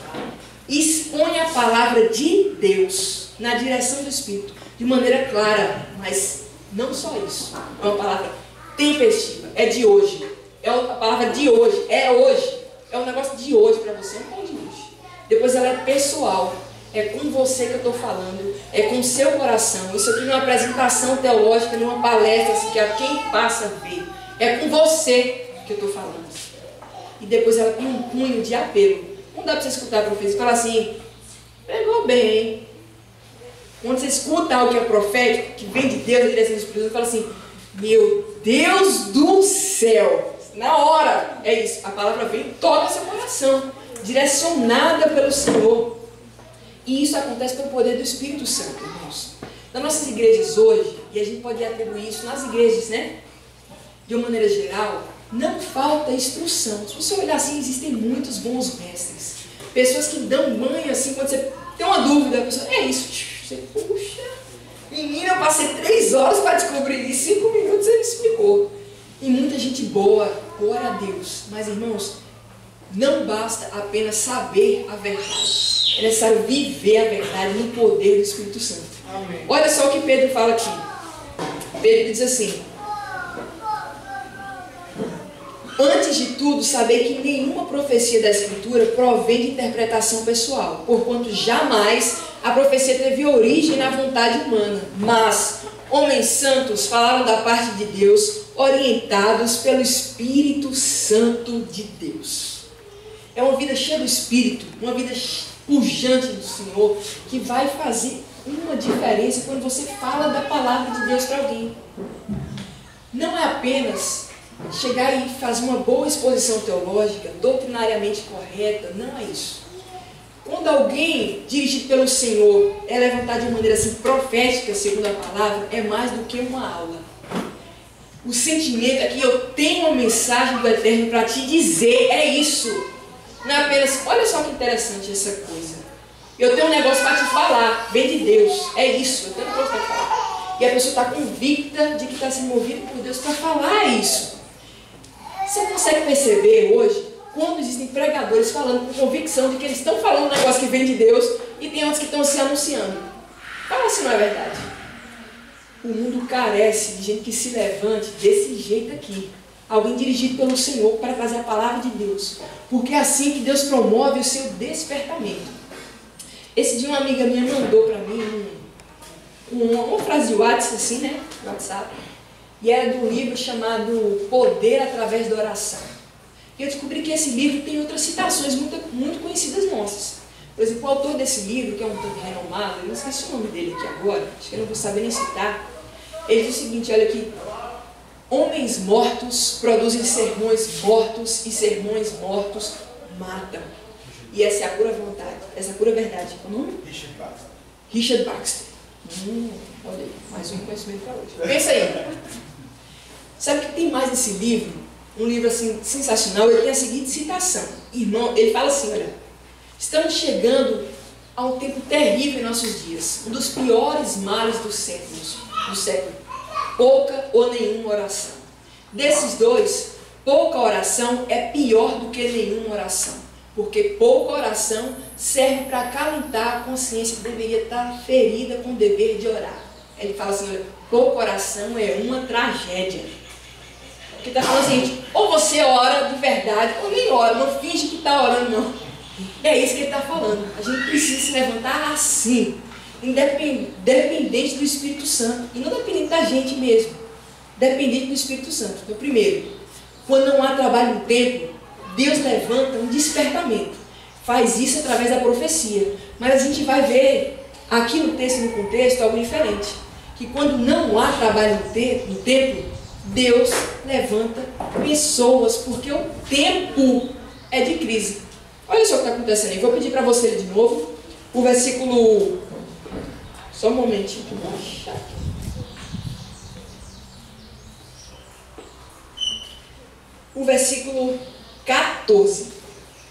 expõe a palavra de Deus na direção do Espírito, de maneira clara, mas não só isso. É uma palavra tempestiva, é de hoje. É a palavra de hoje, é hoje. É um negócio de hoje para você, não é de hoje. Depois ela é pessoal. É com você que eu estou falando, é com o seu coração. Isso aqui não é uma apresentação teológica, não é uma palestra assim, que a quem passa ver. É com você que eu estou falando. E depois ela tem um cunho de apelo. Não dá para você escutar a profecia e falar assim, pegou bem, hein? Quando você escuta algo que é profético, que vem de Deus, a direção do fala assim, meu Deus do céu, na hora, é isso, a palavra vem toca seu coração, direcionada pelo Senhor. E isso acontece pelo poder do Espírito Santo, irmãos. Nas nossas igrejas hoje, e a gente pode atribuir isso nas igrejas, né? De uma maneira geral, não falta instrução. Se você olhar assim, existem muitos bons mestres. Pessoas que dão banho assim, quando você tem uma dúvida, a pessoa, é isso. Você, puxa, menina, eu passei três horas para descobrir isso, cinco minutos ele explicou. E muita gente boa, glória a Deus. Mas, irmãos, não basta apenas saber a verdade. É necessário viver a verdade no poder do Espírito Santo. Amém. Olha só o que Pedro fala aqui. Pedro diz assim: Antes de tudo, saber que nenhuma profecia da Escritura provém de interpretação pessoal, porquanto jamais a profecia teve origem na vontade humana, mas homens santos falaram da parte de Deus, orientados pelo Espírito Santo de Deus. É uma vida cheia do Espírito, uma vida pujante do Senhor, que vai fazer uma diferença quando você fala da palavra de Deus para alguém. Não é apenas chegar e fazer uma boa exposição teológica, doutrinariamente correta, não é isso. Quando alguém dirigido pelo Senhor é levantado de uma maneira assim profética, segundo a palavra, é mais do que uma aula. O sentimento aqui, eu tenho uma mensagem do Eterno para te dizer, é isso. Não é apenas, olha só que interessante essa coisa. Eu tenho um negócio para te falar, vem de Deus, é isso, eu tenho um negócio para falar. E a pessoa está convicta de que está sendo movida por Deus para falar isso. Você consegue perceber hoje quando existem pregadores falando com convicção de que eles estão falando um negócio que vem de Deus e tem outros que estão se anunciando. Fala se não é verdade. O mundo carece de gente que se levante desse jeito aqui. Alguém dirigido pelo Senhor para trazer a palavra de Deus. Porque é assim que Deus promove o seu despertamento. Esse dia uma amiga minha mandou para mim um, uma, uma frase de WhatsApp, assim, né? WhatsApp e era de um livro chamado Poder através da Oração. E eu descobri que esse livro tem outras citações muito, muito conhecidas nossas. Por exemplo, o autor desse livro, que é um tanto renomado, eu não esqueci o nome dele aqui agora, acho que eu não vou saber nem citar, ele diz o seguinte, olha aqui, homens mortos produzem sermões mortos e sermões mortos matam. E essa é a pura vontade, essa é a pura verdade. Qual é nome? Richard Baxter. Richard Baxter. Hum, olha aí, mais um conhecimento para hoje. Pensa aí. Sabe o que tem mais nesse livro? Um livro assim sensacional. Ele tem a seguinte citação. Irmão, ele fala assim: olha, estamos chegando a um tempo terrível em nossos dias, um dos piores males dos séculos, do século. Pouca ou nenhuma oração. Desses dois, pouca oração é pior do que nenhuma oração, porque pouca oração serve para acalentar a consciência que deveria estar ferida com o dever de orar. Ele fala assim: olha, pouca oração é uma tragédia que está falando assim, ou você ora de verdade, ou nem ora, não finge que está orando, não. É isso que ele está falando. A gente precisa se levantar assim, independente do Espírito Santo. E não dependente da gente mesmo, dependente do Espírito Santo. Então, primeiro, quando não há trabalho no templo, Deus levanta um despertamento. Faz isso através da profecia. Mas a gente vai ver aqui no texto no contexto algo diferente. Que quando não há trabalho no templo, Deus levanta pessoas, porque o tempo é de crise. Olha só o que está acontecendo aí. Vou pedir para você de novo o versículo. Só um momentinho que eu vou achar aqui. O versículo 14.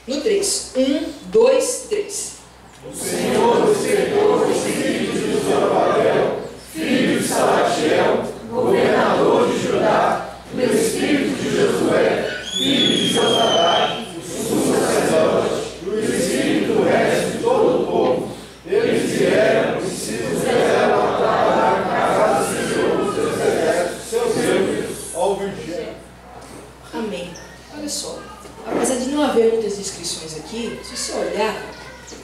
No 3. 1, 2, 3. O Senhor despertou os filhos de Zorobabel, filho de Salatiel, governador de Judá, o espírito de Josué, filho de Josadak, sumo sacerdote, o espírito do resto de Amém. Olha só, apesar de não haver muitas descrições aqui, se você olhar,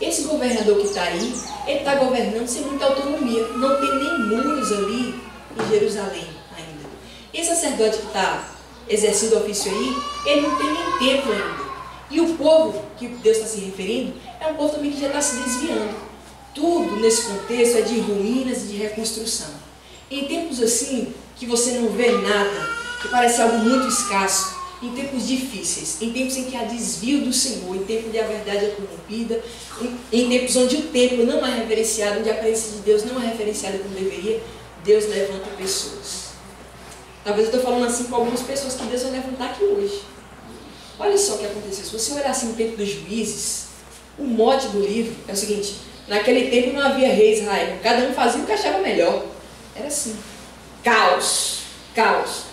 esse governador que está aí, ele está governando sem muita autonomia. Não tem nem muros ali em Jerusalém ainda. Esse sacerdote que está exercendo o ofício aí, ele não tem nem templo ainda. E o povo que Deus está se referindo é um povo também que já está se desviando. Tudo nesse contexto é de ruínas e de reconstrução. Em tempos assim, que você não vê nada, que parece algo muito escasso, em tempos difíceis, em tempos em que há desvio do Senhor, em tempos onde a verdade é corrompida, em, em tempos onde o templo não é reverenciado, onde a presença de Deus não é reverenciada como deveria, Deus levanta pessoas. Talvez eu estou falando assim com algumas pessoas que Deus vai levantar aqui hoje. Olha só o que aconteceu. Se você olhar assim no tempo dos juízes, o mote do livro é o seguinte: naquele tempo não havia rei Israel, cada um fazia o que achava melhor. Era assim. Caos, caos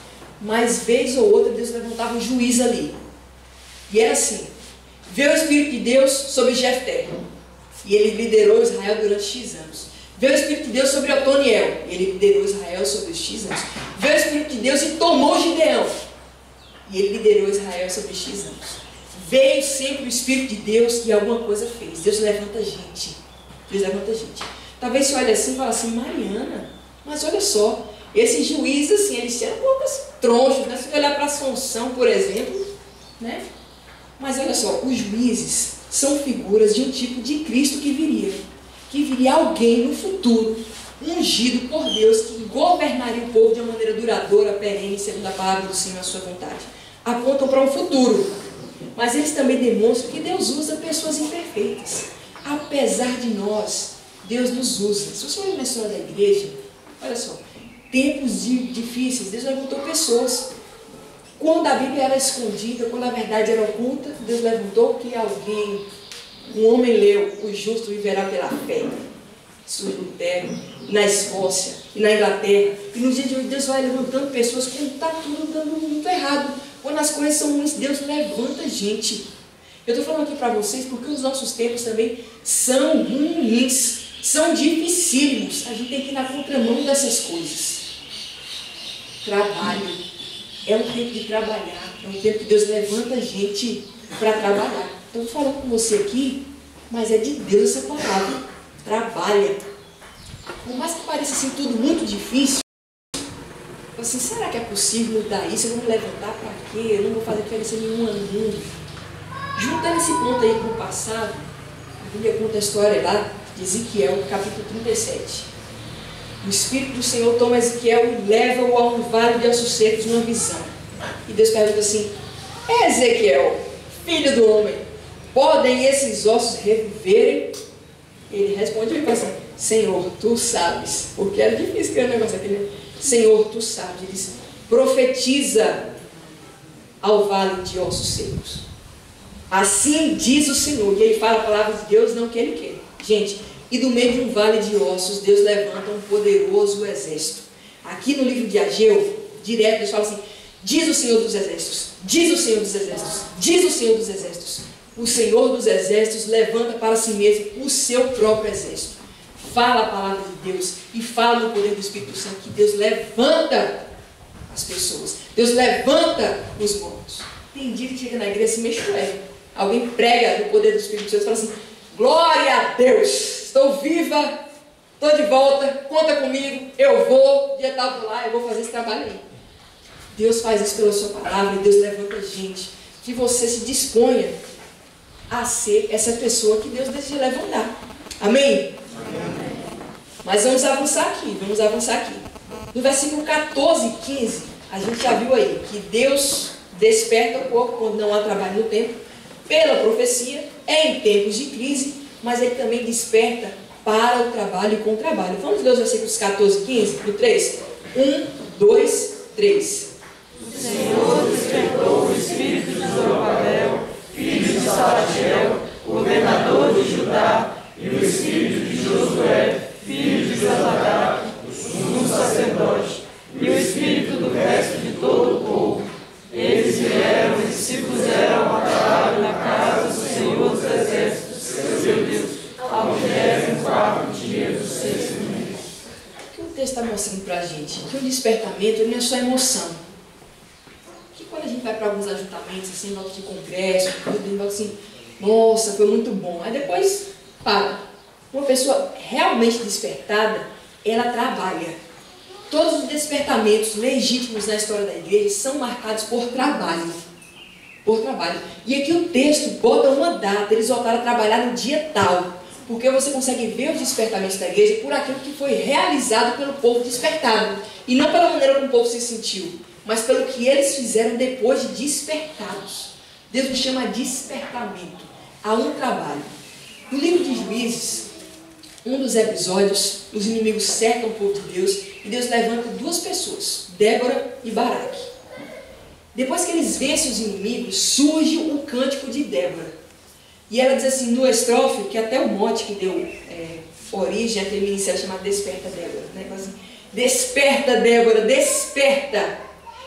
mas vez ou outra Deus levantava um juiz ali. E era assim: veio o Espírito de Deus sobre Jefté, e ele liderou Israel durante X anos. Veio o Espírito de Deus sobre Otoniel, e ele liderou Israel sobre X anos. Veio o Espírito de Deus e tomou Gideão, e ele liderou Israel sobre X anos. Veio sempre o Espírito de Deus e alguma coisa fez. Deus levanta gente. Deus levanta gente. Talvez você olhe assim e fale assim, Mariana, mas olha só, esses juízes, assim, eles eram poucas tronchos, né? Se olhar para Assunção, por exemplo, né? Mas olha só, os juízes são figuras de um tipo de Cristo que viria. Que viria alguém no futuro, ungido por Deus, que governaria o povo de uma maneira duradoura, perene, segundo a palavra do Senhor, a sua vontade. Apontam para um futuro. Mas eles também demonstram que Deus usa pessoas imperfeitas. Apesar de nós, Deus nos usa. Se você olhar da igreja, olha só, tempos difíceis, Deus levantou pessoas. Quando a Bíblia era escondida, quando a verdade era oculta, Deus levantou que alguém, um homem leu, o justo viverá pela fé. Surge Lutero, na Escócia e na Inglaterra. E nos dias de hoje Deus vai levantando pessoas quando está tudo dando muito errado. Quando as coisas são ruins, Deus levanta gente. Eu estou falando aqui para vocês porque os nossos tempos também são ruins, são dificílimos. A gente tem que ir na contramão dessas coisas trabalho. É um tempo de trabalhar. É um tempo que Deus levanta a gente para trabalhar. Estou falando com você aqui, mas é de Deus essa palavra. Trabalha. Por mais que pareça assim tudo muito difícil, assim, será que é possível mudar isso? Eu vou me levantar para quê? Eu não vou fazer diferença nenhuma no mundo. Juntando esse ponto aí com o passado, a Bíblia conta a história lá de Ezequiel, capítulo 37. O Espírito do Senhor toma Ezequiel e leva-o a um vale de ossos secos numa visão. E Deus pergunta assim: Ezequiel, filho do homem, podem esses ossos reviverem? Ele responde e assim: Senhor, tu sabes. Porque era difícil aquele negócio aquele. Senhor, tu sabes. Ele diz: profetiza ao vale de ossos secos. Assim diz o Senhor. E ele fala a palavra de Deus, não que ele quer. Gente, e do meio de um vale de ossos, Deus levanta um poderoso exército. Aqui no livro de Ageu, direto, Deus fala assim: Diz o Senhor dos Exércitos, diz o Senhor dos Exércitos, diz o Senhor dos Exércitos. O Senhor dos Exércitos levanta para si mesmo o seu próprio exército. Fala a palavra de Deus e fala no poder do Espírito Santo que Deus levanta as pessoas. Deus levanta os mortos. Tem dia que chega na igreja assim, meio leve. Alguém prega no poder do Espírito Santo e fala assim: Glória a Deus! estou viva, estou de volta, conta comigo, eu vou, dia tal lá, eu vou fazer esse trabalho aí. Deus faz isso pela sua palavra e Deus levanta gente. Que você se disponha a ser essa pessoa que Deus deseja levantar. Amém? Amém? Mas vamos avançar aqui, vamos avançar aqui. No versículo 14 e 15, a gente já viu aí que Deus desperta o corpo quando não há trabalho no tempo, pela profecia, é em tempos de crise, mas ele também desperta para o trabalho e com o trabalho. Vamos ler os versículos 14 e 15 do 3? 1, 2, 3. O Senhor despertou o espírito de Zorobabel, filho de Salatiel, governador de Judá, e o espírito de Josué, filho de Josadá, sumo sacerdote, e o espírito do resto de todo o seu Deus, ao vigésimo quarto dia do sexto mês. O que o texto está mostrando para a gente? Que o despertamento não é só emoção. Que quando a gente vai para alguns ajuntamentos, assim, volta de congresso, tudo, e assim, nossa, foi muito bom. Aí depois, para. Uma pessoa realmente despertada, ela trabalha. Todos os despertamentos legítimos na história da igreja são marcados por trabalho. Por trabalho. E aqui o texto bota uma data, eles voltaram a trabalhar no dia tal. Porque você consegue ver os despertamentos da igreja por aquilo que foi realizado pelo povo despertado. E não pela maneira como o povo se sentiu, mas pelo que eles fizeram depois de despertados. Deus nos chama de despertamento. Há um trabalho. No livro de Juízes, um dos episódios, os inimigos cercam o povo de Deus e Deus levanta duas pessoas, Débora e Baraque. Depois que eles vencem os inimigos, surge o cântico de Débora. E ela diz assim, no estrofe, que até o mote que deu é, origem àquele ministério chamado Desperta Débora. Né? Assim, desperta Débora, desperta!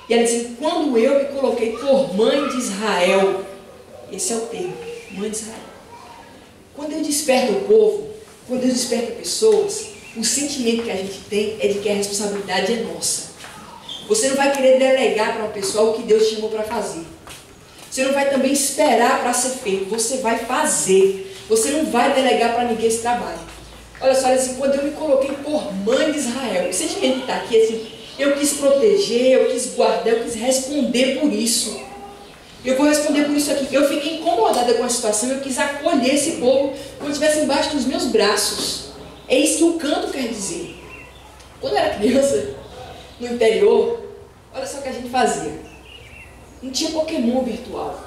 E ela diz assim, quando eu me coloquei por mãe de Israel, esse é o termo, mãe de Israel. Quando eu desperto o povo, quando eu desperto pessoas, o sentimento que a gente tem é de que a responsabilidade é nossa. Você não vai querer delegar para uma pessoa o que Deus te chamou para fazer. Você não vai também esperar para ser feito. Você vai fazer. Você não vai delegar para ninguém esse trabalho. Olha só, assim, quando eu me coloquei por mãe de Israel, o sentimento que está aqui, assim, eu quis proteger, eu quis guardar, eu quis responder por isso. Eu vou responder por isso aqui. Eu fiquei incomodada com a situação, eu quis acolher esse povo como estivesse embaixo dos meus braços. É isso que o canto quer dizer. Quando eu era criança, no interior, olha só o que a gente fazia. Não tinha Pokémon virtual.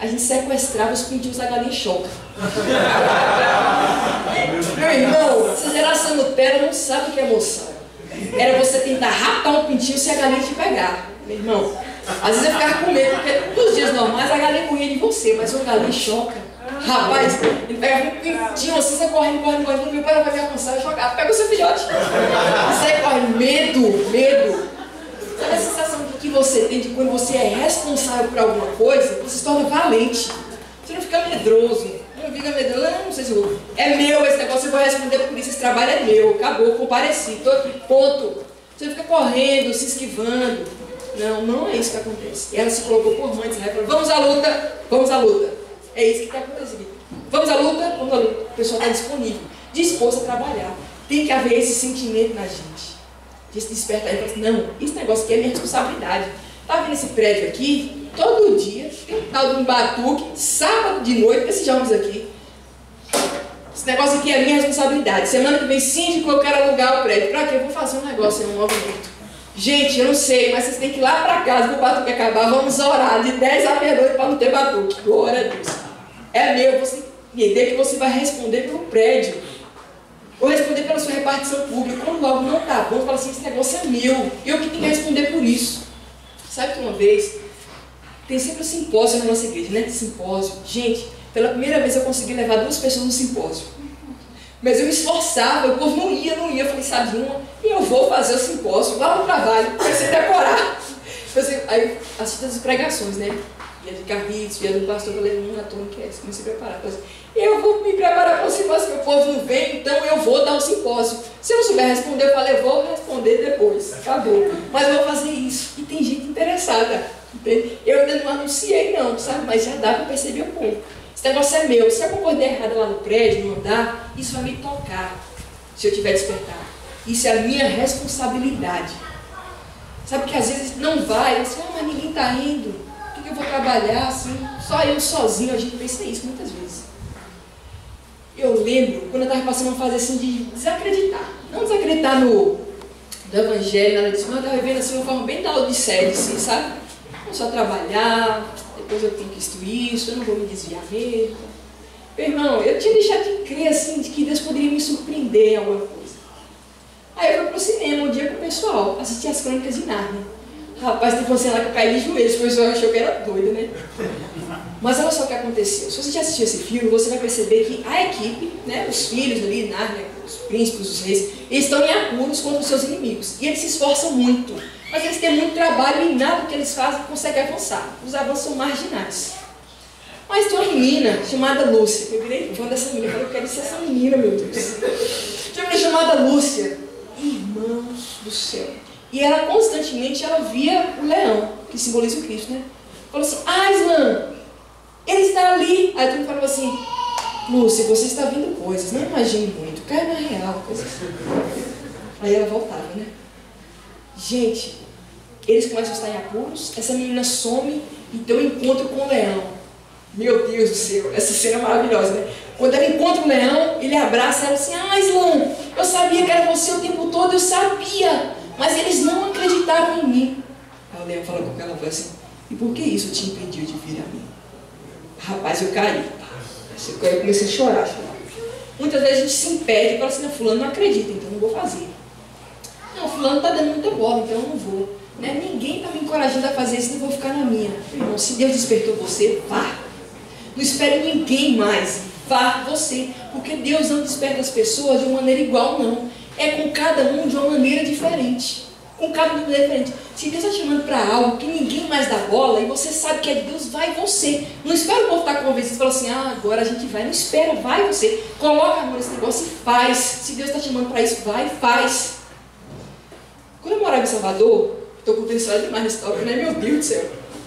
A gente sequestrava os pintinhos da galinha choca. Meu irmão, essa geração Nutella não sabe o que é emoção. Era você tentar raptar um pintinho se a galinha te pegar. Meu irmão, às vezes eu ficava com medo, porque nos dias normais a galinha corria de você, mas uma galinha choca. Rapaz, pega um pintinho assim, você correndo, correndo, correndo, meu pai vai me alcançar e jogar. Pega o seu filhote. Você corre, medo, medo. Sabe a sensação que você tem de quando você é responsável por alguma coisa, você se torna valente. Você não fica medroso. Não fica medroso, não, não sei se eu É meu esse negócio, eu vou responder por isso. Esse trabalho é meu, acabou, compareci, tô aqui, ponto. Você fica correndo, se esquivando. Não, não é isso que acontece. Ela se colocou por mãe de e falou: vamos à luta, vamos à luta. É isso que está acontecendo. Vamos à luta, vamos à luta. A pessoa está disponível, disposta a trabalhar. Tem que haver esse sentimento na gente. De se despertar e falar assim, não, esse negócio aqui é minha responsabilidade. Está vendo esse prédio aqui? Todo dia tem um tal de um batuque, sábado de noite, esses jovens aqui. Esse negócio aqui é minha responsabilidade. Semana que vem, síndico, eu quero alugar o prédio. Para quê? Eu vou fazer um negócio, um movimento. Gente, eu não sei, mas vocês têm que ir lá para casa, o batuque acabar, vamos orar de 10 à meia-noite para não ter batuque. Glória a Deus. É meu, você entender que você vai responder pelo prédio. Ou responder pela sua repartição pública. Quando algo não está bom, fala assim, esse negócio é meu. Eu que tenho que responder por isso. Sabe que uma vez, tem sempre um simpósio na nossa igreja, né? Simpósio. Gente, pela primeira vez eu consegui levar duas pessoas no simpósio. Mas eu me esforçava, o povo não ia, não ia. Eu falei, sabe uma? E eu vou fazer o simpósio lá no trabalho, para você decorar. Aí assisti as pregações, né? Ia de Carlitos, ia do pastor, eu falei, hum, a turma quer comecei a preparar. Eu, eu vou me preparar para o simpósio, o povo não vem, então eu vou dar o simpósio. Se eu não souber responder, eu falei, eu vou responder depois. Acabou. Mas eu vou fazer isso. E tem gente interessada. Entende? Eu ainda não anunciei, não, sabe? Mas já dá para perceber um pouco. Esse negócio é meu. Se coisa der errada lá no prédio, no andar, isso vai me tocar. Se eu tiver despertado. Isso é a minha responsabilidade. Sabe que às vezes não vai, assim, ah, mas ninguém está indo. Que eu vou trabalhar assim? Só eu sozinho, a gente pensa isso muitas vezes. Eu lembro quando eu estava passando uma fase assim de desacreditar. Não desacreditar no, do evangelho, nada disso, mas eu estava vivendo assim uma forma bem da Odisseia, assim, sabe? Não só trabalhar, depois eu conquisto isso, eu não vou me desviar mesmo. Meu irmão, eu tinha deixado de crer assim, de que Deus poderia me surpreender em alguma coisa. Aí eu fui pro cinema um dia com o pessoal, assisti as crônicas de Nárnia. Rapaz, uma cena lá que eu caí de joelhos, o pessoal achou que era doido, né? Mas olha só o que aconteceu. Se você já assistiu esse filme, você vai perceber que a equipe, né, os filhos ali, Nárnia, os príncipes, os reis, estão em apuros contra os seus inimigos. E eles se esforçam muito. Mas eles têm muito trabalho e nada que eles fazem consegue avançar. Os avanços são marginais. Mas tem uma menina chamada Lúcia. Eu virei fã dessa menina. Eu falei, eu quero ser essa menina, meu Deus. Tinha uma menina chamada Lúcia. Irmãos do céu. E ela constantemente ela via o leão, que simboliza o Cristo, né? Falou assim, ah, Islã, ele está ali. Aí todo mundo falou assim, Lúcia, você está vendo coisas, não imagine muito, cai na real. Coisa assim. Aí ela voltava, né? Gente, eles começam a estar em apuros, essa menina some e tem um encontro com o leão. Meu Deus do céu, essa cena é maravilhosa, né? Quando ela encontra o leão, ele abraça ela assim, ah, Islã, eu sabia que era você o tempo todo, eu sabia, mas eles não acreditaram em mim. Aí o leão fala com aquela voz assim, e por que isso te impediu de vir a mim? Rapaz, eu caí. Eu comecei a chorar, chorar. Muitas vezes a gente se impede e fala assim, não, fulano não acredita, então não vou fazer. Não, fulano está dando muita bola, então eu não vou. Né? Ninguém está me encorajando a fazer isso, não vou ficar na minha. Irmão, se Deus despertou você, vá. Não espere ninguém mais. Vá você. Porque Deus não desperta as pessoas de uma maneira igual, não. É com cada um de uma maneira diferente. Com cada um de uma maneira diferente. Se Deus está chamando para algo que ninguém mais dá bola e você sabe que é de Deus, vai você. Não espera o povo estar convencido e falar assim, ah, agora a gente vai. Não espera, vai você. Coloca amor nesse negócio e faz. Se Deus está chamando para isso, vai e faz. Quando eu morava em Salvador, estou contando história demais na história, né? Meu Deus do céu.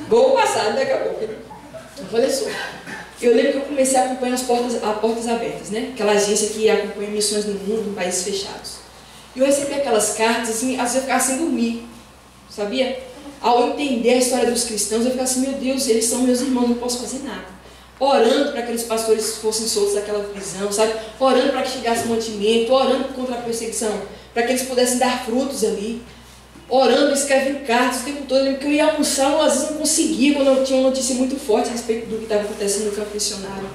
Vou passar daqui a pouco. Olha só. Eu lembro que eu comecei a acompanhar as portas, a portas abertas, né? Aquela agência que acompanha missões no mundo, em países fechados. E eu recebi aquelas cartas, assim, às vezes eu ficava sem dormir, sabia? Ao entender a história dos cristãos, eu ficava assim, meu Deus, eles são meus irmãos, não posso fazer nada. Orando para que aqueles pastores fossem soltos daquela prisão, sabe? Orando para que chegasse mantimento, orando contra a perseguição, para que eles pudessem dar frutos ali orando, escrevendo cartas o tempo todo. Eu lembro que eu ia almoçar, às vezes não conseguia, quando eu tinha uma notícia muito forte a respeito do que estava acontecendo no campo missionário.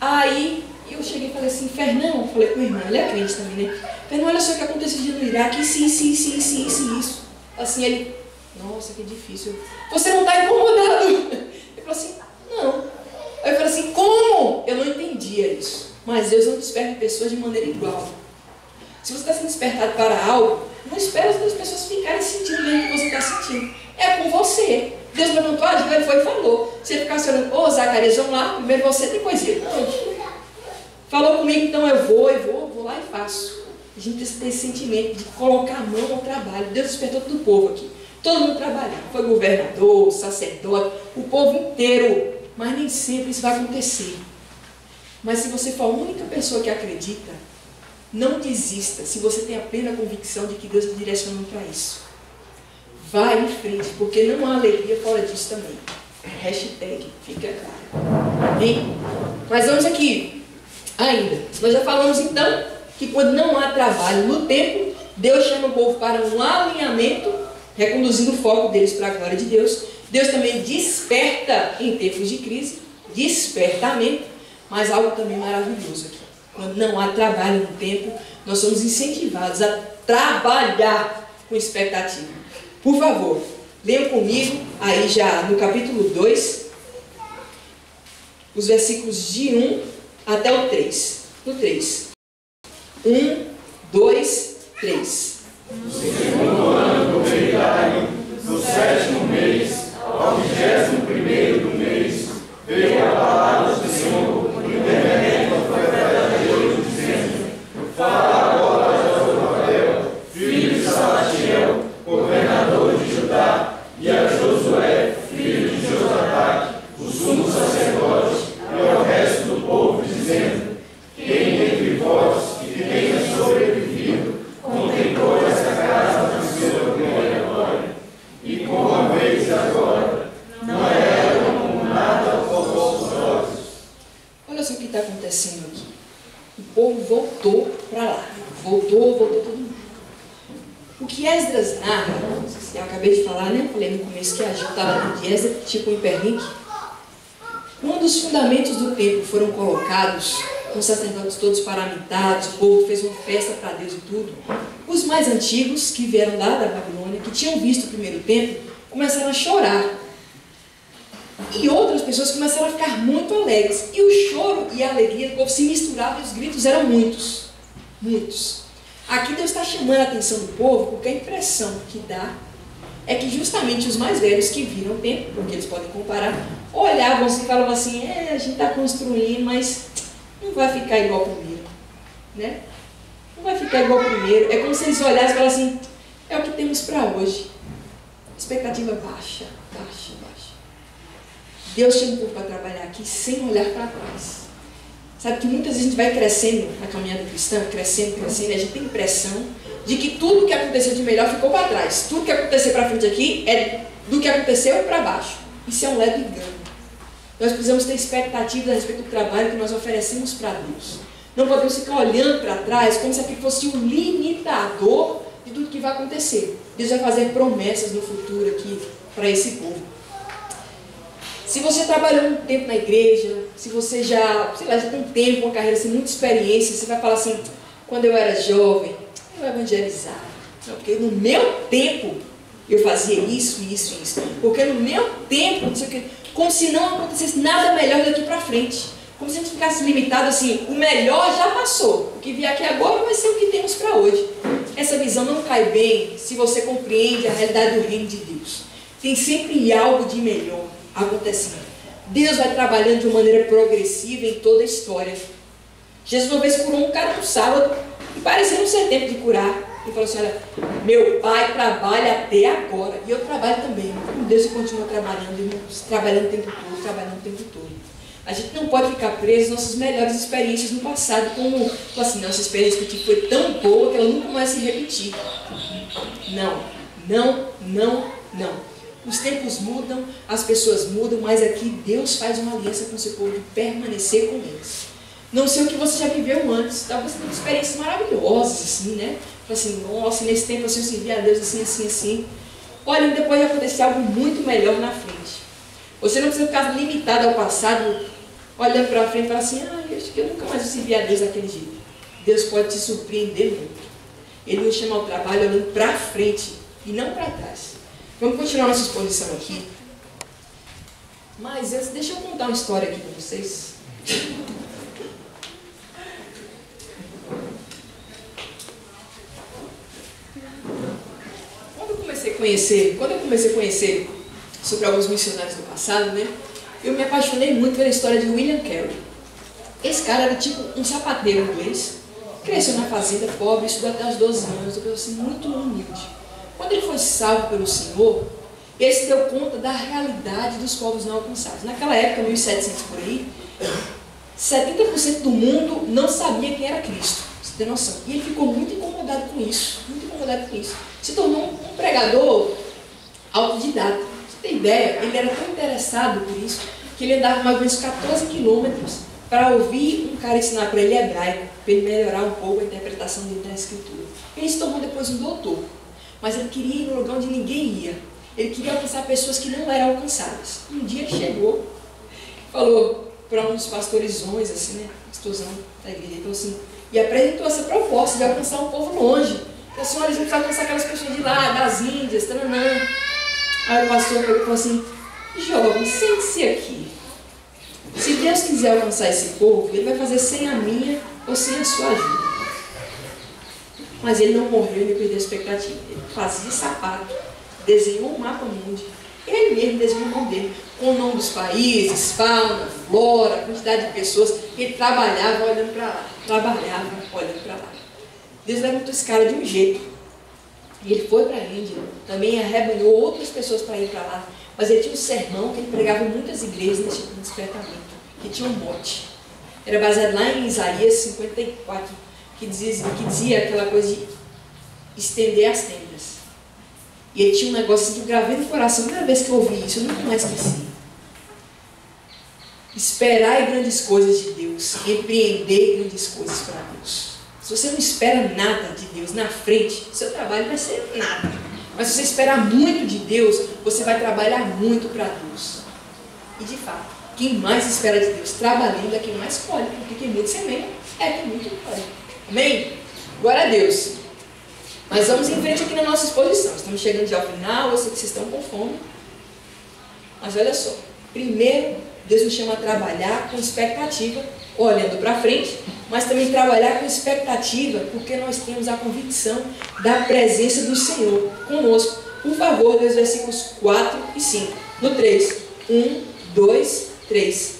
Aí eu cheguei e falei assim, Fernão, falei com o irmão, ele é crente também, né? Fernão, olha só o que aconteceu no Iraque, isso, isso, isso, isso, isso, isso. Assim, ele, nossa, que difícil. Você não está incomodado? Ele falou assim, não. Aí eu falei assim, como? Eu não entendia isso. Mas Deus não desperta pessoas de maneira igual. Se você está sendo despertado para algo, não espera as outras pessoas ficarem sentindo o que você está sentindo. É com você. Deus levantou a língua, ele foi e falou. Você ficar olhando, ô Zacarias, vamos lá, primeiro você, depois ele. Não. Falou comigo, então eu vou, eu vou, vou lá e faço. A gente precisa ter esse sentimento de colocar a mão no trabalho. Deus despertou todo o povo aqui. Todo mundo trabalhando. Foi governador, sacerdote, o povo inteiro. Mas nem sempre isso vai acontecer. Mas se você for a única pessoa que acredita, não desista se você tem a plena convicção de que Deus te direcionou para isso. Vai em frente, porque não há alegria fora disso também. Hashtag, fica claro. Bem, mas vamos aqui, ainda. Nós já falamos então que quando não há trabalho no tempo, Deus chama o povo para um alinhamento, reconduzindo o foco deles para a glória de Deus. Deus também desperta em tempos de crise, despertamento, mas algo também maravilhoso aqui quando não há trabalho no tempo, nós somos incentivados a trabalhar com expectativa. Por favor, leiam comigo aí já no capítulo 2, os versículos de 1 até o 3. No 3. 1, 2, 3. No segundo ano do reinário, no sétimo mês, ao vigésimo primeiro do mês, veio a palavra do Senhor por intermédio do profeta Fala agora a Zorobabel, filho de Salatiel, governador de Judá, e a Josué, filho de Josadac, o sumo sacerdote, e ao resto do povo, dizendo: Quem entre vós que tenha sobrevivido contemplou esta casa de sua glória agora, e como a vez agora, não era como nada aos vossos olhos. Olha só o que está acontecendo aqui. O povo voltou para lá. Voltou, voltou todo mundo. O que Esdras narra, eu acabei de falar, né? Falei no começo que a gente estava de Esdras, tipo um hiperlink. Quando os fundamentos do templo foram colocados, com os sacerdotes todos paramentados, o povo fez uma festa para Deus e tudo, os mais antigos, que vieram lá da Babilônia, que tinham visto o primeiro templo, começaram a chorar e outras pessoas começaram a ficar muito alegres. E o choro e a alegria do povo se misturavam e os gritos eram muitos. Muitos. Aqui Deus está chamando a atenção do povo porque a impressão que dá é que justamente os mais velhos que viram o templo, porque eles podem comparar, olhavam assim e falavam assim, é, a gente está construindo, mas não vai ficar igual primeiro. Né? Não vai ficar igual primeiro. É como se eles olhassem e falassem É o que temos para hoje. Expectativa baixa, baixa. Deus tinha um pouco para trabalhar aqui sem olhar para trás. Sabe que muitas vezes a gente vai crescendo na caminhada cristã, crescendo, crescendo, e a gente tem impressão de que tudo que aconteceu de melhor ficou para trás. Tudo que aconteceu para frente aqui é do que aconteceu para baixo. Isso é um leve engano. Nós precisamos ter expectativas a respeito do trabalho que nós oferecemos para Deus. Não podemos ficar olhando para trás como se aquilo fosse um limitador de tudo que vai acontecer. Deus vai fazer promessas no futuro aqui para esse povo. Se você trabalhou um tempo na igreja, se você já, sei lá, já tem tempo, uma carreira, assim, muita experiência, você vai falar assim, quando eu era jovem, eu evangelizava. Porque no meu tempo eu fazia isso, isso, isso. Porque no meu tempo, não sei o que, como se não acontecesse nada melhor daqui para frente. Como se a gente ficasse limitado assim, o melhor já passou. O que vier aqui agora vai ser o que temos para hoje. Essa visão não cai bem se você compreende a realidade do reino de Deus. Tem sempre algo de melhor acontecendo. Deus vai trabalhando de uma maneira progressiva em toda a história. Jesus uma vez curou um cara no sábado e parecia não ser tempo de curar. Ele falou assim: Olha, meu pai trabalha até agora. E eu trabalho também. Deus continua trabalhando, irmãos. Trabalhando o tempo todo, trabalhando o tempo todo. A gente não pode ficar preso às nossas melhores experiências no passado, como assim, nossa experiência que tive foi tão boa que ela nunca mais se repetir. Não, não, não, não. Os tempos mudam, as pessoas mudam, mas aqui Deus faz uma aliança com seu povo de permanecer com eles. Não sei o que você já viveu antes, talvez tenha experiências maravilhosas, assim, né? assim, nossa, nesse tempo assim, eu servi a Deus assim, assim, assim. Olha, depois vai acontecer algo muito melhor na frente. Você não precisa ficar limitado ao passado, olhando para frente e falar assim, ah, eu acho que eu nunca mais servi a Deus daquele jeito. Deus pode te surpreender muito. Ele nos chama ao trabalho olhando para frente e não para trás. Vamos continuar nossa exposição aqui. Mas antes, deixa eu contar uma história aqui para vocês. Quando eu comecei a conhecer, quando eu comecei a conhecer sobre alguns missionários do passado, né? Eu me apaixonei muito pela história de William Carey. Esse cara era tipo um sapateiro inglês, cresceu na fazenda, pobre, estudou até os 12 anos, uma assim, muito humilde. Quando ele foi salvo pelo Senhor, ele se deu conta da realidade dos povos não alcançados. Naquela época, 1700 por aí, 70% do mundo não sabia quem era Cristo. Você tem noção? E ele ficou muito incomodado com isso. Muito incomodado com isso. Se tornou um pregador autodidata. Você tem ideia? Ele era tão interessado por isso que ele andava mais ou menos 14 quilômetros para ouvir um cara ensinar para ele hebraico, para ele melhorar um pouco a interpretação dele da escritura. Ele se tornou depois um doutor. Mas ele queria ir no lugar onde ninguém ia. Ele queria alcançar pessoas que não eram alcançadas. Um dia ele chegou, falou para um dos pastorizões, assim, né? Pastorzão da igreja, então assim, e apresentou essa proposta de alcançar um povo longe. Então, assim, olha, a gente precisa alcançar aquelas pessoas de lá, das Índias, taranã. Aí o pastor falou assim, jovem, sente-se aqui. Se Deus quiser alcançar esse povo, ele vai fazer sem a minha ou sem a sua ajuda. Mas ele não morreu nem perdeu a expectativa. Ele fazia sapato, desenhou um mapa mundi. Ele mesmo desenhou o nome dele, com o nome dos países, fauna, flora, quantidade de pessoas. Ele trabalhava olhando para lá, trabalhava olhando para lá. Deus levantou esse cara de um jeito. E ele foi para a Índia, também arrebanhou outras pessoas para ir para lá. Mas ele tinha um sermão que ele pregava em muitas igrejas nesse tipo de despertamento, que tinha um mote. Era baseado lá em Isaías 54, que dizia, que dizia aquela coisa de estender as tendas. E ele tinha um negócio que eu gravei no coração. A primeira vez que eu ouvi isso, eu nunca mais esqueci. Esperar grandes coisas de Deus, empreender grandes coisas para Deus. Se você não espera nada de Deus na frente, seu trabalho vai ser nada. Mas se você esperar muito de Deus, você vai trabalhar muito para Deus. E de fato, quem mais espera de Deus trabalhando é quem mais colhe, porque quem muito semeia é quem muito colhe. Amém? Glória a Deus. Mas vamos em frente aqui na nossa exposição. Estamos chegando já ao final, eu sei que vocês estão com fome. Mas olha só. Primeiro, Deus nos chama a trabalhar com expectativa, olhando para frente, mas também trabalhar com expectativa, porque nós temos a convicção da presença do Senhor conosco. Por favor, os versículos 4 e 5. No 3. 1, 2, 3.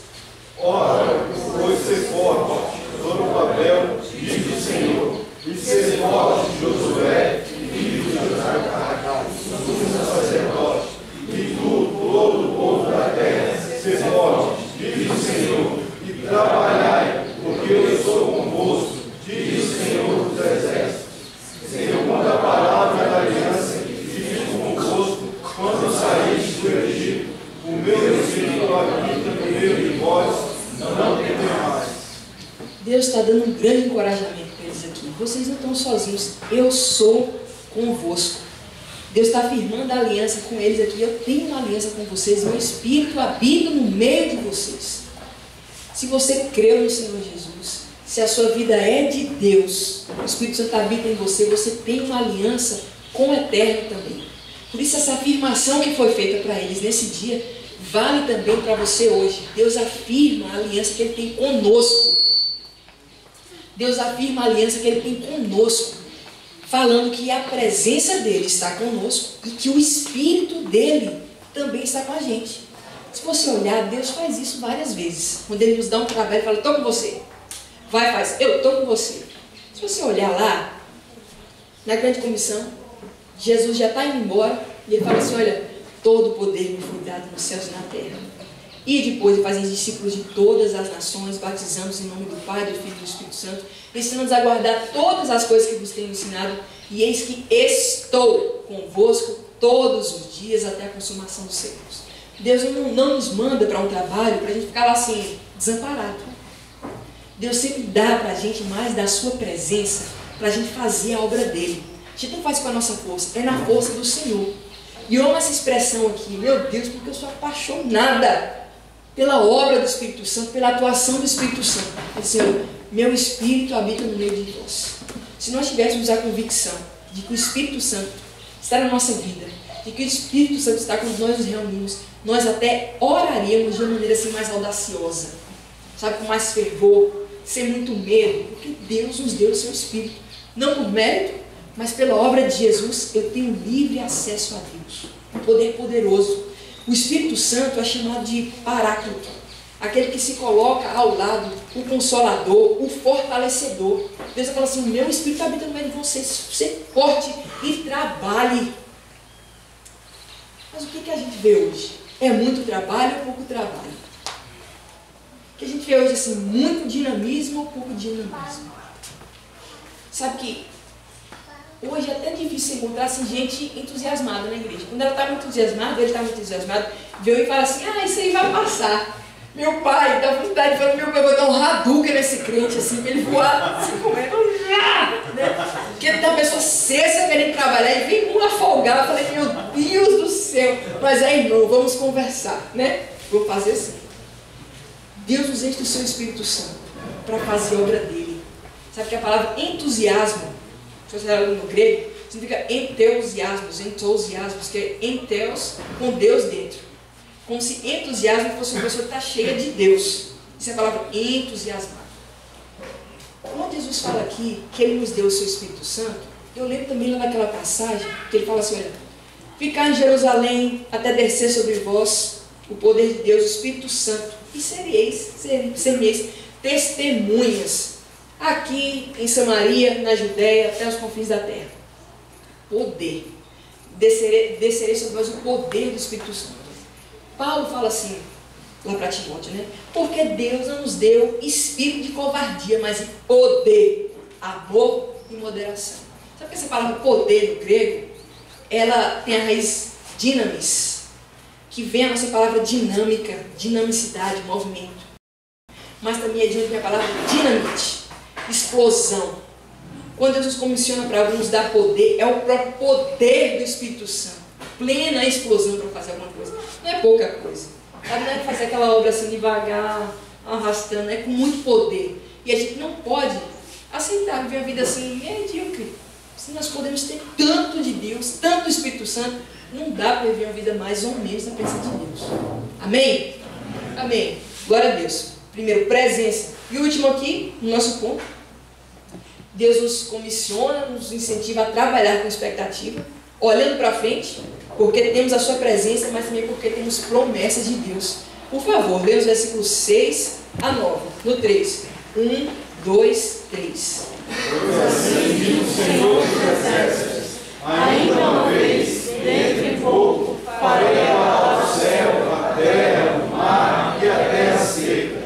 Ora, pois ser forte, todo o papel, diz o Senhor, e ser forte, Josué, filho de José sumo sacerdote, e tu, todo o povo da terra, se forte, diz o Senhor, e trabalhai, porque eu estou convosco, diz o Senhor dos exércitos. Segundo a palavra da aliança que fiz convosco, quando saíste do Egito, o meu Espírito habita no meio de vós, não temais. Deus está dando um grande encorajamento para eles aqui. Vocês não estão sozinhos. Eu sou convosco. Deus está afirmando a aliança com eles aqui. Eu tenho uma aliança com vocês. Meu Espírito habita no meio de vocês. Se você creu no Senhor Jesus, se a sua vida é de Deus, o Espírito Santo habita em você, você tem uma aliança com o Eterno também. Por isso, essa afirmação que foi feita para eles nesse dia vale também para você hoje. Deus afirma a aliança que Ele tem conosco. Deus afirma a aliança que Ele tem conosco, falando que a presença dele está conosco e que o Espírito dele também está com a gente. Se você olhar, Deus faz isso várias vezes. Quando Ele nos dá um trabalho, Ele fala: estou com você. Vai, faz. Eu estou com você. Se você olhar lá, na grande comissão, Jesus já está indo embora e Ele fala assim: olha, todo o poder me foi dado nos céus e na terra. E depois de fazer discípulos de todas as nações, batizamos em nome do Pai, do Filho e do Espírito Santo, ensinando-nos a guardar todas as coisas que vos tenho ensinado, e eis que estou convosco todos os dias até a consumação dos séculos. Deus não, não nos manda para um trabalho para a gente ficar lá assim, desamparado. Deus sempre dá para a gente mais da sua presença, para a gente fazer a obra dele. A gente não faz com a nossa força, é na força do Senhor. E eu amo essa expressão aqui, meu Deus, porque eu sou apaixonada pela obra do Espírito Santo, pela atuação do Espírito Santo. Senhor, meu Espírito habita no meio de vós. Se nós tivéssemos a convicção de que o Espírito Santo está na nossa vida, de que o Espírito Santo está quando nós nos reunimos, nós até oraríamos de uma maneira assim mais audaciosa, sabe, com mais fervor, sem muito medo, porque Deus nos deu o seu Espírito, não por mérito, mas pela obra de Jesus, eu tenho livre acesso a Deus, um poder poderoso. O Espírito Santo é chamado de Paráclito, aquele que se coloca ao lado, o consolador, o fortalecedor. Deus fala assim: meu Espírito habita no meio de vocês, ser forte e trabalhe. Mas o que, que a gente vê hoje? É muito trabalho ou pouco trabalho? O que a gente vê hoje assim, muito dinamismo ou pouco dinamismo? Sabe que hoje é até difícil encontrar assim, gente entusiasmada na igreja. Quando ela está muito entusiasmada, ele está muito entusiasmado, veio e fala assim, ah, isso aí vai passar. Meu pai, dá vontade de falar, meu pai, vou dar um raduca nesse crente, assim, pra ele voar, assim, comendo, né? Porque tem uma pessoa sexta querendo trabalhar e vem uma folgada, eu falei, meu Deus do céu. Mas aí, não, vamos conversar, né? Vou fazer assim. Deus nos enche do seu Espírito Santo para fazer a obra dele. Sabe que a palavra entusiasmo você está no grego, significa enteusiasmos, entusiasmos, que é enteos com Deus dentro. Como se entusiasmo fosse uma pessoa que está cheia de Deus. Isso é a palavra entusiasmado. Quando Jesus fala aqui que Ele nos deu o seu Espírito Santo, eu lembro também lá naquela passagem que Ele fala assim, olha, ficar em Jerusalém até descer sobre vós o poder de Deus, o Espírito Santo, e sereis, sereis testemunhas aqui em Samaria, na Judéia, até os confins da terra. Poder. Descerei, descerei sobre vós o poder do Espírito Santo. Paulo fala assim, lá para Timóteo, né? Porque Deus não nos deu espírito de covardia, mas de poder, amor e moderação. Sabe que essa palavra poder no grego, ela tem a raiz dinamis, que vem a nossa palavra dinâmica, dinamicidade, movimento. Mas também é de a palavra dinamite, explosão. Quando Deus nos comissiona para nos dar poder, é o próprio poder do Espírito Santo. Plena explosão para fazer alguma coisa. Não é pouca coisa. Sabe? Não é fazer aquela obra assim devagar, arrastando, é com muito poder. E a gente não pode aceitar viver uma vida assim medíocre. Se nós podemos ter tanto de Deus, tanto do Espírito Santo, não dá para viver uma vida mais ou menos na presença de Deus. Amém? Amém. Glória a Deus. Primeiro, presença. E último aqui, no nosso ponto, Deus nos comissiona, nos incentiva a trabalhar com expectativa, olhando para frente, porque temos a sua presença, mas também porque temos promessas de Deus. Por favor, leia os versículos 6 a 9, no 3. 1, 2, 3. Pois assim diz o Senhor dos Exércitos, ainda uma vez, dentro Farei abalar o céu, a terra, o mar e a terra seca.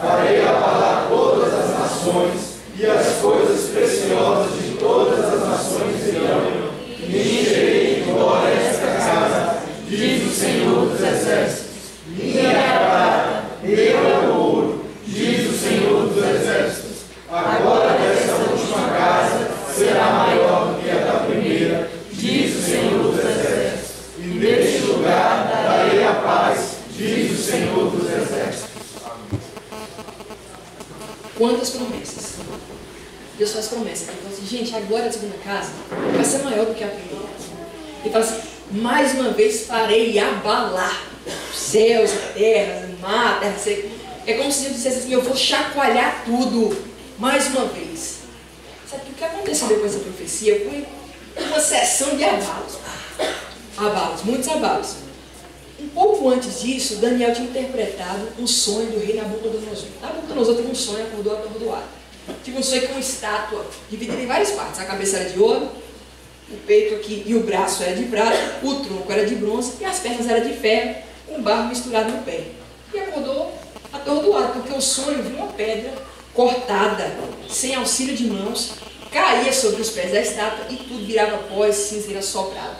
Farei abalar todas as nações e as coisas preciosas de todas as nações virão. Me encherei de glória esta casa, diz o Senhor dos Exércitos. Minha prata, meu é o ouro, diz o Senhor dos Exércitos. Agora desta última casa será maior do que a da primeira, diz o Senhor dos Exércitos. E neste lugar darei a paz, diz o Senhor dos Exércitos. Quantas promessas? Deus faz promessa. Ele fala assim, gente, agora a segunda casa vai ser maior do que a primeira. Ele fala assim, mais uma vez farei abalar os céus, a terra, o mar, a terra seca. É como se Deus dissesse assim, eu vou chacoalhar tudo, mais uma vez. Sabe o que aconteceu depois da profecia? Foi uma sessão de abalos. Abalos, muitos abalos. Um pouco antes disso, Daniel tinha interpretado um sonho do rei Nabucodonosor. Nabucodonosor teve um sonho, acordou atordoado. Tive um sonho com uma estátua dividida em várias partes. A cabeça era de ouro, o peito aqui e o braço era de prata, o tronco era de bronze e as pernas eram de ferro, com barro misturado no pé. E acordou atordoado, porque o sonho viu uma pedra cortada, sem auxílio de mãos, caía sobre os pés da estátua e tudo virava pó e cinza soprado.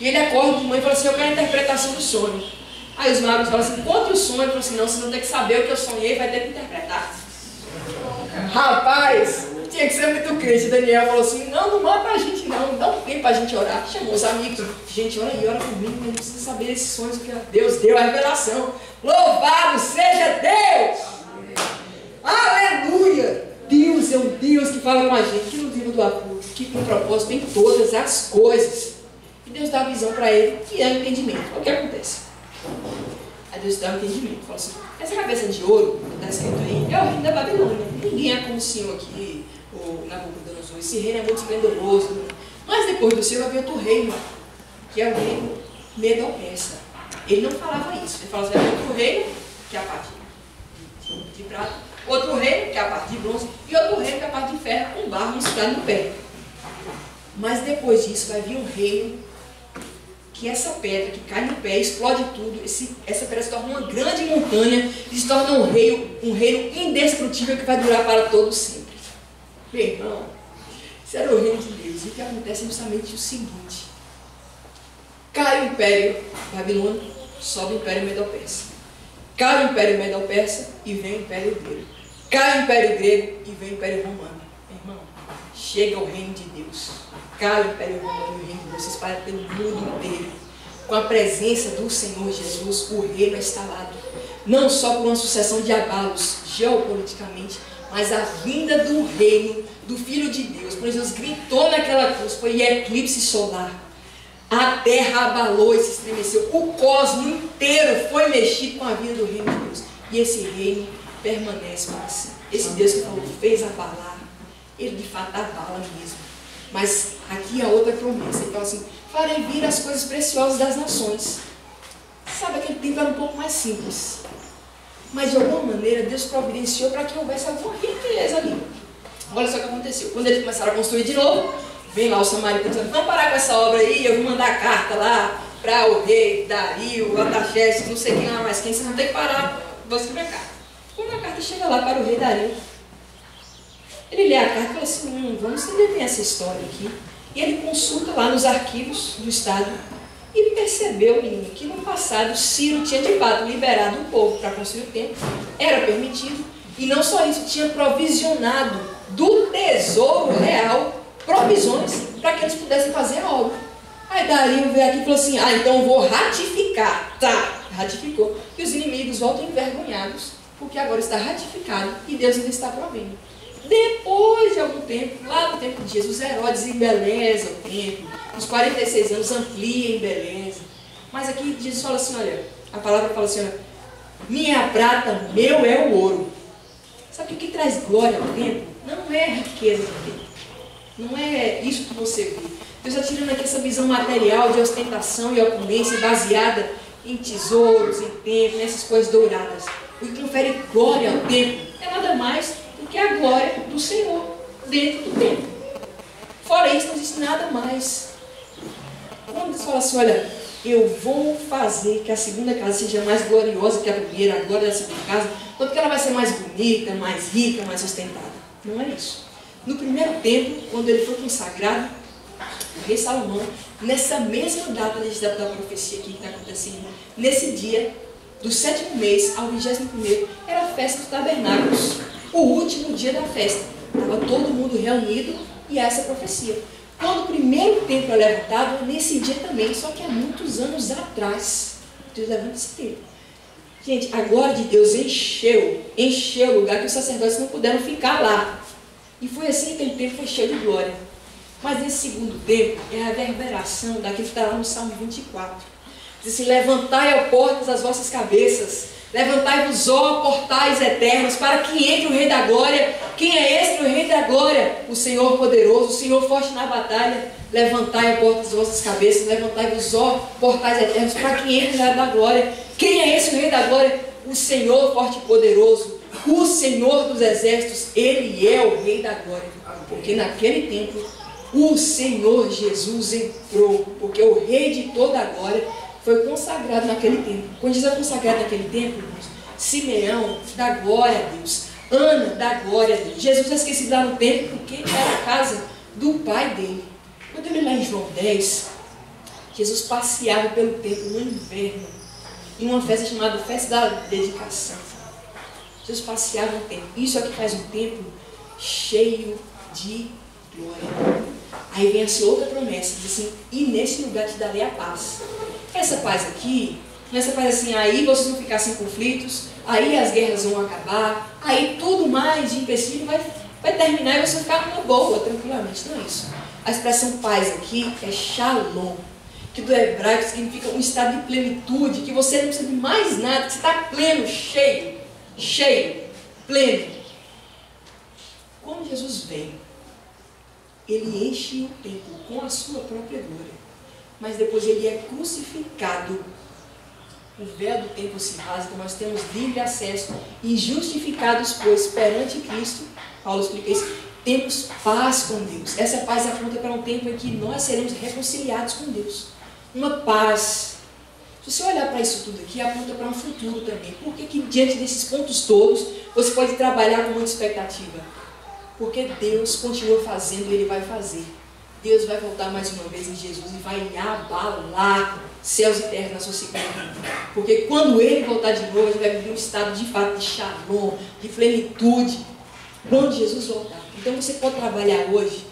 E ele acorda de manhã e fala assim, eu quero a interpretação do sonho. Aí os magos falam assim, conte o sonho. Ele fala assim, não, você não tem que saber o que eu sonhei, vai ter que interpretar. Rapaz, tinha que ser muito crente. Daniel falou assim, não, não mata a gente não, dá um tempo para a gente orar. Chamou os amigos, gente, olha aí, ora comigo, não preciso saber esses sonhos que Deus deu a revelação. Louvado seja Deus! Aleluia! Deus é um Deus que fala com a gente, que no livro do Apóstolo, que com propósito em todas as coisas. E Deus dá a visão para ele, que é o entendimento. O que acontece? Aí Deus dá o entendimento. Fala assim, essa cabeça de ouro que está escrito aí é o reino da Babilônia. Ninguém é como o Senhor aqui, o Nabucodonosor. Esse reino é muito esplendoroso. Mas depois do Senhor vai vir outro reino, que é o reino Medo-Persa. Ele não falava isso. Ele falava assim, outro reino, que é a parte de, prata, outro reino, que é a parte de bronze, e outro reino, que é a parte de ferro, com barro misturado no pé. Mas depois disso vai vir um reino que essa pedra que cai no pé, explode tudo, esse, essa pedra se torna uma grande montanha e se torna um reino, um reino indestrutível que vai durar para todos sempre. Isso era o reino de Deus. E o que acontece é justamente o seguinte. Cai o Império Babilônico, sobe o Império Medo-Persa. Cai o Império Medo-Persa e vem o Império Grego. Cai o Império Grego e vem o Império Romano. Irmão, chega o reino de Deus. Cai o Império Romano e o reino de Deus se espalha pelo mundo inteiro. Com a presença do Senhor Jesus, o reino é instalado. Não só por uma sucessão de abalos geopoliticamente, mas a vinda do reino do Filho de Deus. Quando Jesus gritou naquela cruz, foi eclipse solar. A terra abalou e se estremeceu. O cosmo inteiro foi mexido com a vida do reino de Deus. E esse reino permanece para sempre. Esse Deus que falou, fez abalar, ele de fato abala mesmo. Mas aqui a outra promessa. Fala assim: farei vir as coisas preciosas das nações. Sabe, aquele tempo era um pouco mais simples. Mas de alguma maneira Deus providenciou para que houvesse alguma riqueza ali. Olha só o que aconteceu. Quando eles começaram a construir de novo, vem lá o samaritano dizendo, vamos parar com essa obra aí, eu vou mandar carta lá para o rei, Dario, Ataxerxes, não sei quem lá mais quem, você não tem que parar, vou escrever carta. Quando a carta chega lá para o rei Dario, ele lê a carta e fala assim, hum, vamos entender bem essa história aqui. E ele consulta lá nos arquivos do Estado e percebeu, menino, que no passado Ciro tinha de fato liberado o povo para construir o templo, era permitido, e não só isso, tinha provisionado do tesouro real provisões para que eles pudessem fazer a obra. Aí Dario veio aqui e falou assim: ah, então vou ratificar. Tá, ratificou. E os inimigos voltam envergonhados, porque agora está ratificado e Deus ainda está provendo. Depois de algum tempo, lá no tempo de Jesus, Herodes embeleza o templo, os 46 anos amplia, embeleza. Mas aqui Jesus fala assim: olha, a palavra fala assim: olha, minha prata, meu é o ouro. Sabe o que traz glória ao templo? Não é riqueza templo. Não é isso que você vê. Deus está tirando aqui essa visão material de ostentação e opulência baseada em tesouros, em templo, nessas coisas douradas. O que confere glória ao templo é nada mais do que a glória do Senhor dentro do templo. Fora isso, não existe nada mais. Quando Deus fala assim, olha, eu vou fazer que a segunda casa seja mais gloriosa que a primeira, a glória da segunda casa, tanto que ela vai ser mais bonita, mais rica, mais sustentada. Não é isso. No primeiro tempo, quando ele foi consagrado, o rei Salomão, nessa mesma data da profecia aqui que está acontecendo, nesse dia, do sétimo mês ao vigésimo primeiro, era a festa dos tabernáculos, o último dia da festa. Estava todo mundo reunido e essa profecia. Quando o primeiro templo é levantado, nesse dia também, só que há muitos anos atrás, Deus levanta esse templo. Gente, a glória de Deus encheu, encheu o lugar que os sacerdotes não puderam ficar lá. E foi assim que aquele templo foi cheio de glória. Mas nesse segundo tempo é a reverberação daquilo que está lá no Salmo 24. Diz assim, levantai, ó portas, as vossas cabeças, Levantai-vos, ó portais eternos, para que entre o Rei da Glória. Quem é esse, o Rei da Glória? O Senhor poderoso, o Senhor forte na batalha. Levantai a porta das vossas cabeças, levantai-vos, ó portais eternos, para que entre o Rei da Glória. Quem é esse, o Rei da Glória? O Senhor forte e poderoso, o Senhor dos exércitos, Ele é o Rei da Glória. Porque naquele tempo, o Senhor Jesus entrou, porque o Rei de toda a glória foi consagrado naquele tempo. Quando diz é consagrado naquele tempo, irmãos, Simeão dá glória a Deus. Ana dá glória a Deus. Jesus é esquecido lá no templo porque era a casa do pai dele. Quando ele lá em João 10, Jesus passeava pelo templo no inverno, em uma festa chamada Festa da Dedicação. Jesus passeava no templo. Isso é que faz um templo cheio de glória. Aí vem essa outra promessa, diz assim, e nesse lugar te darei a paz. Essa paz aqui, nessa paz assim, aí vocês vão ficar sem conflitos, aí as guerras vão acabar, aí tudo mais de empecilho vai, vai terminar e você ficar numa boa, tranquilamente. Não é isso. A expressão paz aqui é shalom, que do hebraico significa um estado de plenitude, que você não precisa de mais nada, que você está pleno, cheio, cheio, pleno. Quando Jesus vem, ele enche o templo com a sua própria glória mas depois ele é crucificado. O véu do templo se rasga, nós temos livre acesso e justificados, pois, perante Cristo, Paulo explica isso, temos paz com Deus. Essa paz aponta para um tempo em que nós seremos reconciliados com Deus. Uma paz. Se você olhar para isso tudo aqui, aponta para um futuro também. Por que, que diante desses pontos todos você pode trabalhar com muita expectativa? Porque Deus continua fazendo e Ele vai fazer. Deus vai voltar mais uma vez em Jesus e vai abalar céus e terra na sua segunda Porque quando ele voltar de novo, ele vai viver um estado de fato de shalom, de plenitude. Quando Jesus voltar. Então você pode trabalhar hoje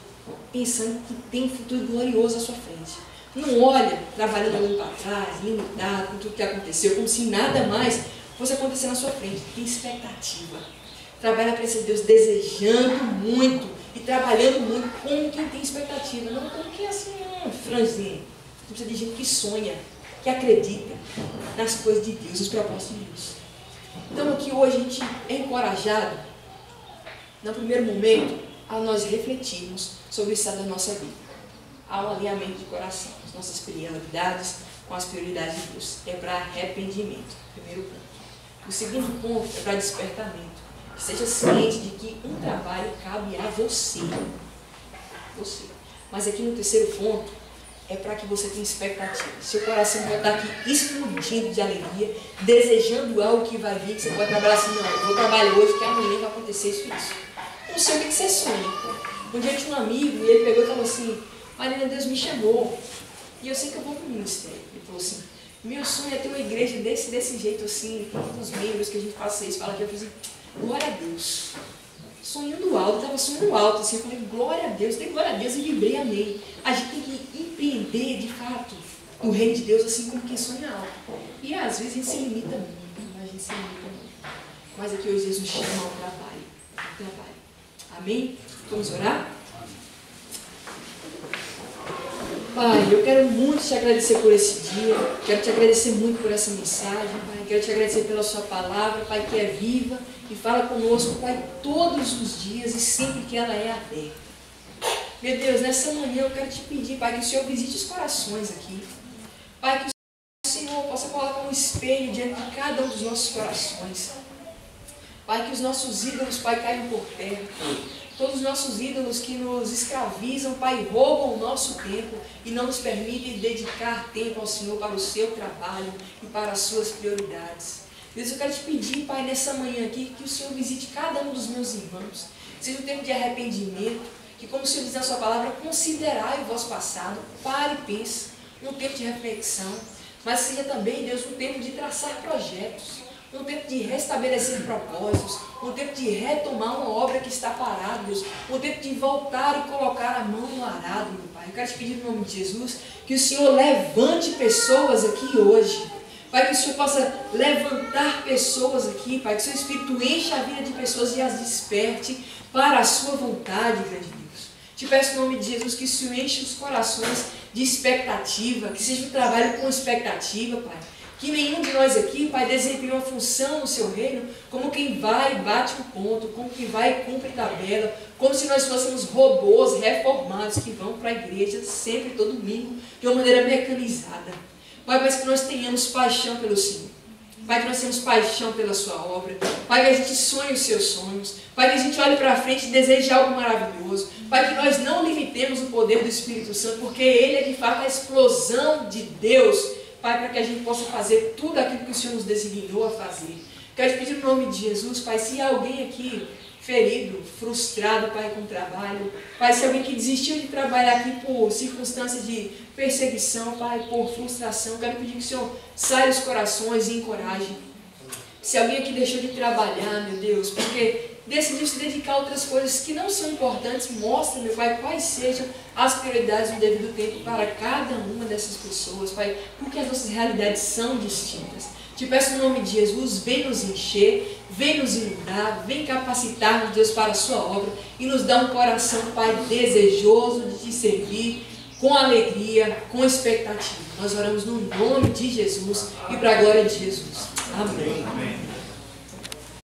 pensando que tem um futuro glorioso à sua frente. Não olha trabalhando olhando para trás, limitado com tudo que aconteceu, como se nada mais fosse acontecer na sua frente. Tem expectativa. Trabalha para esse Deus desejando muito e trabalhando muito como quem tem expectativa, não como quem é assim, um franzinho. Você precisa de gente que sonha, que acredita nas coisas de Deus, nos propósitos de Deus. Então aqui hoje a gente é encorajado, no primeiro momento, a nós refletirmos sobre o estado da nossa vida. Há um alinhamento de coração, as nossas prioridades com as prioridades de Deus. É para arrependimento, primeiro ponto. O segundo ponto é para despertamento. Seja ciente de que um trabalho cabe a você. Você. Mas aqui no terceiro ponto, é para que você tenha expectativa. Seu coração vai estar aqui explodindo de alegria, desejando algo que vai vir, que você pode trabalhar assim, não, eu vou trabalhar hoje, que amanhã vai acontecer isso e isso. não sei o que você sonha. Um dia tinha um amigo e ele pegou e falou assim, Marina, Deus me chamou. E eu sei que eu vou para o ministério. Ele falou assim, meu sonho é ter uma igreja desse, desse jeito assim, com os membros que a gente faça isso, fala que eu fiz. Assim, glória a Deus. Sonhando alto, estava sonhando alto, assim, eu falei, glória a Deus, tem glória a Deus, e vibrei, amei. A gente tem que empreender, de fato, o reino de Deus, assim como quem sonha alto. E às vezes a gente se limita muito, a gente se limita muito. Mas aqui hoje Jesus chama ao trabalho, ao trabalho. Amém? Vamos orar? Pai, eu quero muito te agradecer por esse dia, quero te agradecer muito por essa mensagem, Pai, quero te agradecer pela sua palavra, Pai, que é viva e fala conosco, Pai, todos os dias e sempre que ela é aberta. Meu Deus, nessa manhã eu quero te pedir, Pai, que o Senhor visite os corações aqui. Pai, que o Senhor possa colocar um espelho diante de cada um dos nossos corações. Pai, que os nossos ídolos, Pai, caiam por terra. todos os nossos ídolos que nos escravizam, Pai, roubam o nosso tempo e não nos permitem dedicar tempo ao Senhor para o seu trabalho e para as suas prioridades. Deus, eu quero te pedir, Pai, nessa manhã aqui, que o Senhor visite cada um dos meus irmãos. Seja um tempo de arrependimento, que como o Senhor diz na sua palavra, considerai o vosso passado, pare e pense, um tempo de reflexão, mas seja também, Deus, um tempo de traçar projetos, um tempo de restabelecer propósitos, um tempo de retomar uma obra que está parada, Deus, um tempo de voltar e colocar a mão no arado, meu Pai. Eu quero te pedir no nome de Jesus que o Senhor levante pessoas aqui hoje. Pai, que o Senhor possa levantar pessoas aqui, Pai, que o seu Espírito encha a vida de pessoas e as desperte para a sua vontade, grande Deus. Te peço no nome de Jesus que o Senhor enche os corações de expectativa, que seja um trabalho com expectativa, Pai que nenhum de nós aqui, Pai, desempenha uma função no seu reino como quem vai e bate o ponto, como quem vai e cumpre tabela, como se nós fôssemos robôs reformados que vão para a igreja sempre, todo domingo, de uma maneira mecanizada. Pai, mas que nós tenhamos paixão pelo Senhor. Pai, que nós tenhamos paixão pela Sua obra. Pai, que a gente sonhe os Seus sonhos. Pai, que a gente olhe para frente e deseje algo maravilhoso. Pai, que nós não limitemos o poder do Espírito Santo, porque Ele é de fato a explosão de Deus Pai, para que a gente possa fazer tudo aquilo que o Senhor nos designou a fazer. Quero te pedir no nome de Jesus, Pai, se alguém aqui ferido, frustrado, Pai, com trabalho, Pai, se alguém que desistiu de trabalhar aqui por circunstâncias de perseguição, Pai, por frustração, quero pedir que o Senhor saia os corações e encoraje. Se alguém aqui deixou de trabalhar, meu Deus, porque decidiu se dedicar a outras coisas que não são importantes, mostra, meu Pai, quais sejam as prioridades no devido tempo para cada uma dessas pessoas, Pai, porque as nossas realidades são distintas. Te peço no nome de Jesus, vem nos encher, vem nos inundar, vem capacitar-nos, Deus, para a sua obra e nos dá um coração, Pai, desejoso de te servir com alegria, com expectativa. Nós oramos no nome de Jesus e para a glória de Jesus. Amém. Amém.